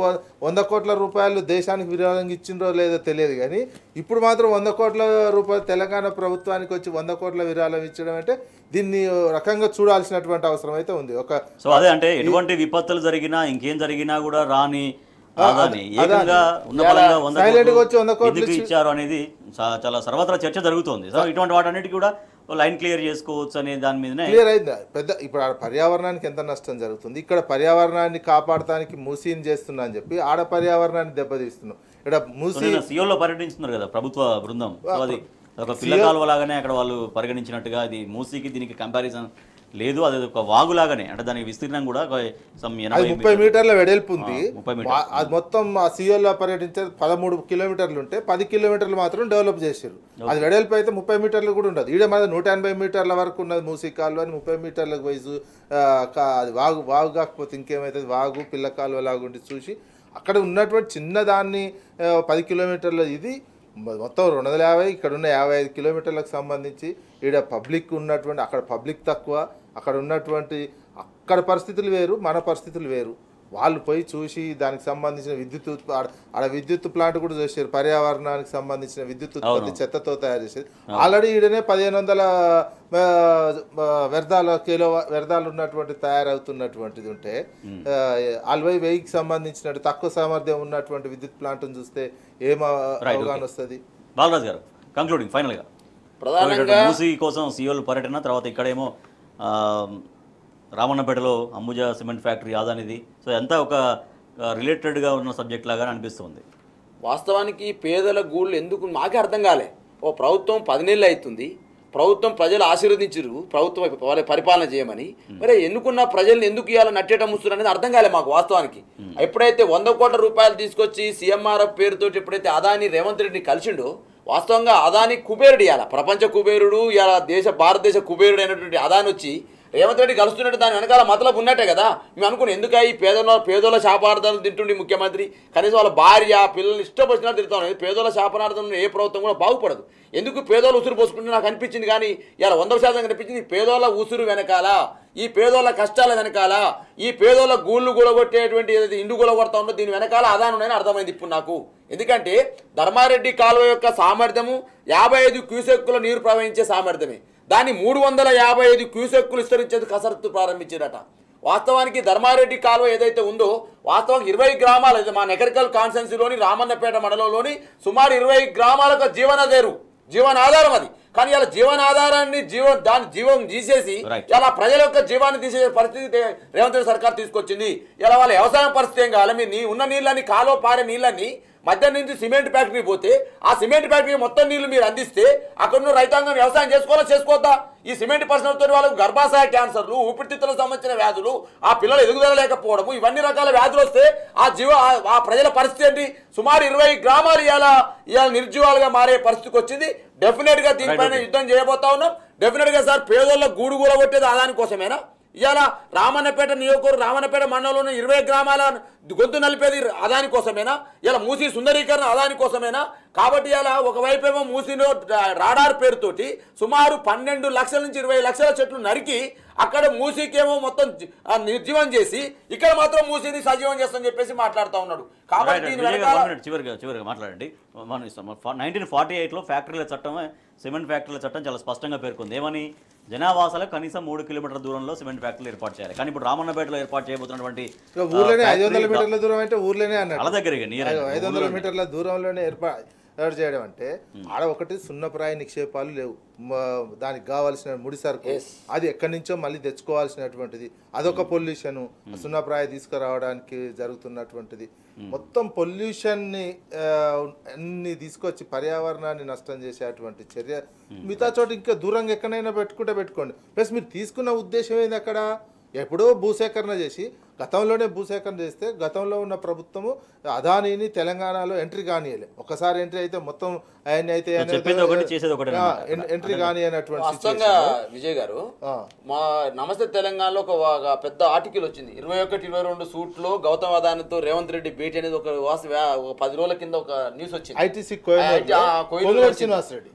వంద కోట్ల రూపాయలు దేశానికి విరాళంగా ఇచ్చిండ్రో లేదో తెలియదు కానీ ఇప్పుడు మాత్రం వంద కోట్ల రూపాయలు తెలంగాణ ప్రభుత్వానికి వచ్చి వంద కోట్ల విరాళం ఇచ్చడం అంటే దీన్ని రకంగా చూడాల్సినటువంటి అవసరం అయితే ఉంది. ఒక సో అదే అంటే ఎటువంటి విపత్తులు జరిగినా ఇంకేం జరిగినా కూడా రాని అదాని ఏకంగా ఉన్న పరంగా వంద silent గా కోట్లు వచ్చి వంద కోట్లు ఇచ్చారు అనేది చాలా సర్వత్రా చర్చ జరుగుతోంది. సో ఇటువంటి వాటన్నిటికీ కూడా లైన్ క్లియర్ చేసుకోవచ్చు అనే దాని మీదనే క్లియర్ అయింది. పెద్ద ఇప్పుడు ఆడ పర్యావరణానికి ఎంత నష్టం జరుగుతుంది? ఇక్కడ పర్యావరణాన్ని కాపాడటానికి మూసీని చేస్తున్నా అని చెప్పి ఆడ పర్యావరణాన్ని దెబ్బతీస్తున్నాం. ఇక్కడ మూసీ నిన్న సియోలో పర్యటిస్తున్నారు కదా ప్రభుత్వ బృందం. అది ఒక పిల్ల కాలువ లాగానే అక్కడ వాళ్ళు పరిగణించినట్టుగా అది మూసీకి దీనికి కంపారిజన్ లేదు అది ఒక వాగులాగానే అంటే దానికి విస్తీర్ణం కూడా ముప్పై మీటర్ల. వెడల్పు ఉంది. అది మొత్తం ఆ సియోలో పర్యటించే పదమూడు కిలోమీటర్లు ఉంటే పది కిలోమీటర్లు మాత్రం డెవలప్ చేశారు అది వెడల్పు అయితే ముప్పై మీటర్లు కూడా ఉండదు. ఈడ మన నూట ఎనభై మీటర్ల వరకు ఉన్నది మూసీ కాలువ అని ముప్పై మీటర్లకు వయసు అది వాగు వాగు కాకపోతే ఇంకేమవుతుంది వాగు పిల్ల కాలువ లాగుండి చూసి అక్కడ ఉన్నటువంటి చిన్నదాన్ని పది కిలోమీటర్ల ఇది మొత్తం రెండు వందల యాభై ఇక్కడ ఉన్న యాభై ఐదు కిలోమీటర్లకు సంబంధించి ఈడ పబ్లిక్ ఉన్నటువంటి అక్కడ పబ్లిక్ తక్కువ అక్కడ ఉన్నటువంటి అక్కడ పరిస్థితులు వేరు మన పరిస్థితులు వేరు. వాళ్ళు పోయి చూసి దానికి సంబంధించిన విద్యుత్ ఆడ విద్యుత్ ప్లాంట్ కూడా చూసారు పర్యావరణానికి సంబంధించిన విద్యుత్ ఉత్పత్తి చెత్తతో తయారు చేసేది ఆల్రెడీ ఈడనే పదిహేను వందల వ్యర్థాల కిలో వ్యర్థాలు ఉన్నటువంటి తయారవుతున్నటువంటిది ఉంటే ఆ, అరవై వెయ్యికి సంబంధించిన తక్కువ సామర్థ్యం ఉన్నటువంటి విద్యుత్ ప్లాంట్ను చూస్తే ఏం అవగాహన వస్తుంది? బాలరాజ్ గారు కంక్లూడింగ్ ఫైనల్గా ప్రధానంగా మూసీ కోసం సియోలు పర్యటన తర్వాత ఇక్కడేమో రామన్నపేటలో అంబుజా సిమెంట్ ఫ్యాక్టరీ ఆదానిది. సో ఎంత ఒక రిలేటెడ్గా ఉన్న సబ్జెక్ట్ లాగా అనిపిస్తుంది. వాస్తవానికి పేదల గూళ్ళు ఎందుకు మాకే అర్థం కాలే. ఓ ప్రభుత్వం పదినేళ్ళు అవుతుంది. ప్రభుత్వం ప్రజలు ఆశీర్వదించరు ప్రభుత్వం వాళ్ళ పరిపాలన చేయమని. మరి ఎన్నుకున్న ప్రజల్ని ఎందుకు ఇవ్వాలి నట్టేట ముస్తున్నారు అనేది అర్థం కాలే మాకు వాస్తవానికి. ఎప్పుడైతే వంద కోట్ల రూపాయలు తీసుకొచ్చి సీఎంఆర్ఎఫ్ పేరుతో ఎప్పుడైతే అదాని రేవంత్ రెడ్డిని కలిసిండో వాస్తవంగా అదాని కుబేరుడు ఇవాళ ప్రపంచ కుబేరుడు ఇవాళ దేశ భారతదేశ కుబేరుడు అయినటువంటి అదాని వచ్చి రేవంత్ రెడ్డి కలుస్తున్నట్టు దాని వెనకాల మతలబు ఉన్నట్టే కదా. మేము అనుకుని ఎందుక ఈ పేదల పేదోళ్ళ శాపార్థాలు తింటుండి ముఖ్యమంత్రి? కనీసం వాళ్ళ భార్య పిల్లలు ఇష్టపడినట్టు తిరుగుతాం పేదోళ్ళ శాపనార్థం ఏ ప్రభుత్వం కూడా బాగుపడదు. ఎందుకు పేదోళ్ళ ఉసురు పోసుకుంటే నాకు అనిపించింది కానీ ఇలా వంద శాతం కనిపించింది పేదోళ్ళ ఉసురు వెనకాల ఈ పేదోళ్ళ కష్టాల వెనకాల ఈ పేదోళ్ళ గూళ్ళు కూడగొట్టేటువంటి ఏదైతే ఇండు కూడగొడతా ఉందో దీని వెనకాల ఆదానం ఉన్నాయని అర్థమైంది ఇప్పుడు నాకు. ఎందుకంటే ధర్మారెడ్డి కాలువ యొక్క సామర్థ్యము యాభై ఐదు క్యూసెక్కుల నీరు ప్రవహించే సామర్థ్యమే. దాన్ని మూడు వందల యాభై ఐదు క్యూసెక్కులు విస్తరించేందుకు కసరత్తు ప్రారంభించారట వాస్తవానికి ధర్మారెడ్డి కాలువ ఏదైతే ఉందో వాస్తవానికి ఇరవై గ్రామాలు మా నెకరికల్ కాన్స్టెన్సీలోని రామన్నపేట మండలంలోని సుమారు ఇరవై గ్రామాలకు జీవనదేరు జీవనాధారం అది. కానీ ఇలా జీవనాధారాన్ని జీవ దాని జీవం తీసేసి. ఇలా ప్రజల యొక్క జీవాన్ని తీసే పరిస్థితి రేవంత్ రెడ్డి సర్కార్ తీసుకొచ్చింది. ఇలా వాళ్ళ వ్యవసాయం పరిస్థితి ఏం కావాలి? మీ ఉన్న నీళ్ళని కాలువ పారే నీళ్ళని మధ్య నుంచి సిమెంట్ ఫ్యాక్టరీ పోతే ఆ సిమెంట్ ఫ్యాక్టరీ మొత్తం నీళ్ళు మీరు అందిస్తే అక్కడ రైతాంగం వ్యవసాయం చేసుకోవాలా చేసుకోవద్దా? ఈ సిమెంట్ పరిశ్రమతో వాళ్ళకు గర్భాశయ క్యాన్సర్లు ఊపిరితిత్తులకు సంబంధించిన వ్యాధులు ఆ పిల్లలు ఎదుగుదల లేకపోవడము ఇవన్నీ రకాల వ్యాధులు వస్తే ఆ జీవ ఆ- ప్రజల పరిస్థితి ఏంటి? సుమారు ఇరవై గ్రామాలు ఇవాళ ఇవాళ నిర్జీవాలుగా మారే పరిస్థితికి వచ్చింది. డెఫినెట్గా దీనిపైన యుద్ధం చేయబోతా ఉన్నాం. డెఫినెట్గా సార్ పేదోళ్ళ గూడు కొట్టేది ఆదాని కోసమేనా? ఇవాళ రామన్నపేట నియోజకవర్గం రామన్నపేట మండలంలోని ఇరవై గ్రామాల గొంతు నలిపేది అదాని కోసమేనా? ఇలా మూసీ సుందరీకరణ అదాని కోసమేనా? కాబట్టి ఇలా ఒకవైపు ఏమో మూసీలో రాడార్ పేరుతోటి సుమారు పన్నెండు లక్షల నుంచి ఇరవై లక్షల చెట్లు నరికి అక్కడ మూసీకేమో మొత్తం నిర్జీవం చేసి ఇక్కడ మాత్రం మూసీని సజీవం చేస్తామని చెప్పేసి మాట్లాడుతూ ఉన్నాడు. కాబట్టి చివరిగా చివరిగా మాట్లాడండి. మనం ఇస్తాం నైన్టీన్ ఫార్టీ ఎయిట్లో ఫ్యాక్టరీల చట్టం సిమెంట్ ఫ్యాక్టరీల చట్టం చాలా స్పష్టంగా పేర్కొంది. ఏమని? జనావాసాలకు కనీసం మూడు కిలోమీటర్ల దూరంలో సిమెంట్ ఫ్యాక్టరీలు ఏర్పాటు చేయాలి. కానీ ఇప్పుడు రామన్నపేటలో ఏర్పాటు చేయబోతున్నటువంటి ఊర్లోనే ఐదు వందల మీటర్ల దూరం అంటే ఊర్లోనే అన్నాడు. అలా దగ్గరగా నియర్ ఐదు వందల మీటర్ల దూరంలోనే ఏర్పా ఎవరు చేయడం అంటే ఆడ ఒకటి సున్నప్రాయ నిక్షేపాలు లేవు. దానికి కావాల్సిన ముడి సరుకు. అది ఎక్కడి నుంచో మళ్ళీ తెచ్చుకోవాల్సినటువంటిది. అదొక పొల్యూషన్ సున్నప్రాయ తీసుకురావడానికి జరుగుతున్నటువంటిది. మొత్తం పొల్యూషన్ని అన్ని తీసుకొచ్చి పర్యావరణాన్ని నష్టం చేసేటువంటి చర్య. మిగతా చోట ఇంకా దూరంగా ఎక్కడైనా పెట్టుకుంటే పెట్టుకోండి. ప్లస్ మీరు తీసుకున్న ఉద్దేశం ఏంది అక్కడ? ఎప్పుడో భూసేకరణ చేసి గతంలోనే భూసేకరణ చేస్తే గతంలో ఉన్న ప్రభుత్వము అదానీని తెలంగాణలో ఎంట్రీ కానియలే. ఒకసారి ఎంట్రీ అయితే మొత్తం ఆయన అయితే ఎంట్రీ కాని అనేటువంటి. విజయ్ గారు. మా నమస్తే తెలంగాణలో ఒక పెద్ద ఆర్టికల్ వచ్చింది. ఇరవై ఒకటి ఇరవై రెండు సూట్లో గౌతమ్ అదానితో రేవంత్ రెడ్డి భేటీ అనేది ఒక వాస ఒక పది రోజుల కింద ఒక న్యూస్ వచ్చింది. ఐటీసీ వచ్చింది. శ్రీనివాసరెడ్డి.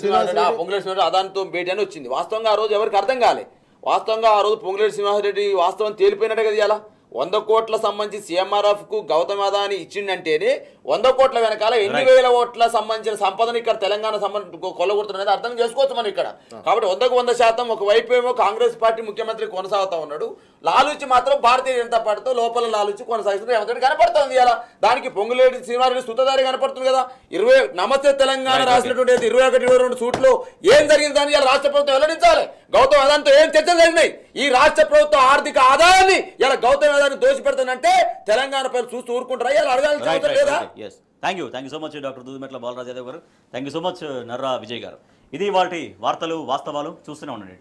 శ్రీనివాసరెడ్డి అదానితో భేటీ అని వచ్చింది. వాస్తవంగా ఆ రోజు ఎవరికి అర్థం కాలే. వాస్తవంగా ఆ రోజు పొంగులేటి సింహారెడ్డి వాస్తవం తేలిపోయినట్టే కదా ఇలా వంద కోట్ల సంబంధించి సిఎంఆర్ఎఫ్కు గౌతమ్ అదాని ఇచ్చిండంటేనే వంద కోట్ల వెనకాల ఎన్ని వేల ఓట్ల సంబంధించిన సంపదను ఇక్కడ తెలంగాణ సంబంధించి కొల్లగొడుతున్నది అర్థం చేసుకోవచ్చు మనం ఇక్కడ. కాబట్టి వందకు వంద శాతం ఒకవైపు ఏమో కాంగ్రెస్ పార్టీ ముఖ్యమంత్రి కొనసాగుతా ఉన్నాడు. లాలూచి మాత్రం భారతీయ జనతా పార్టీతో లోపల లాలూచి కొనసాగుతుంది రెడ్డి కనపడుతుంది ఇలా. దానికి పొంగులేటి శ్రీనివారెడ్డి సుతదారి కనపడుతుంది కదా. ఇరవై నమస్తే తెలంగాణ రాసినటువంటి ఇరవై ఒకటి ఇరవై రెండు సూట్లు ఏం జరిగింది దాన్ని రాష్ట్ర ప్రభుత్వం వెల్లడించాలి? గౌతమ్ అదానితో ఏం చర్చలు జరిగినాయి? ఈ రాష్ట్ర ప్రభుత్వ ఆర్థిక ఆదాయాన్ని ఇలా గౌతమ్ దోషి పెడుతుందంటే తెలంగాణ ప్రజలు చూస్తూ ఊరుకుంటారా? ఇలా అడగాల్సిన అవసరం లేదా? Thank you thank you so much doctor Doodimetla Balaraj Yadav గారు. Thank you so much Narra Vijay గారు. ఇది వాటి వార్తలు వాస్తవాలు చూస్తూనే ఉండండి.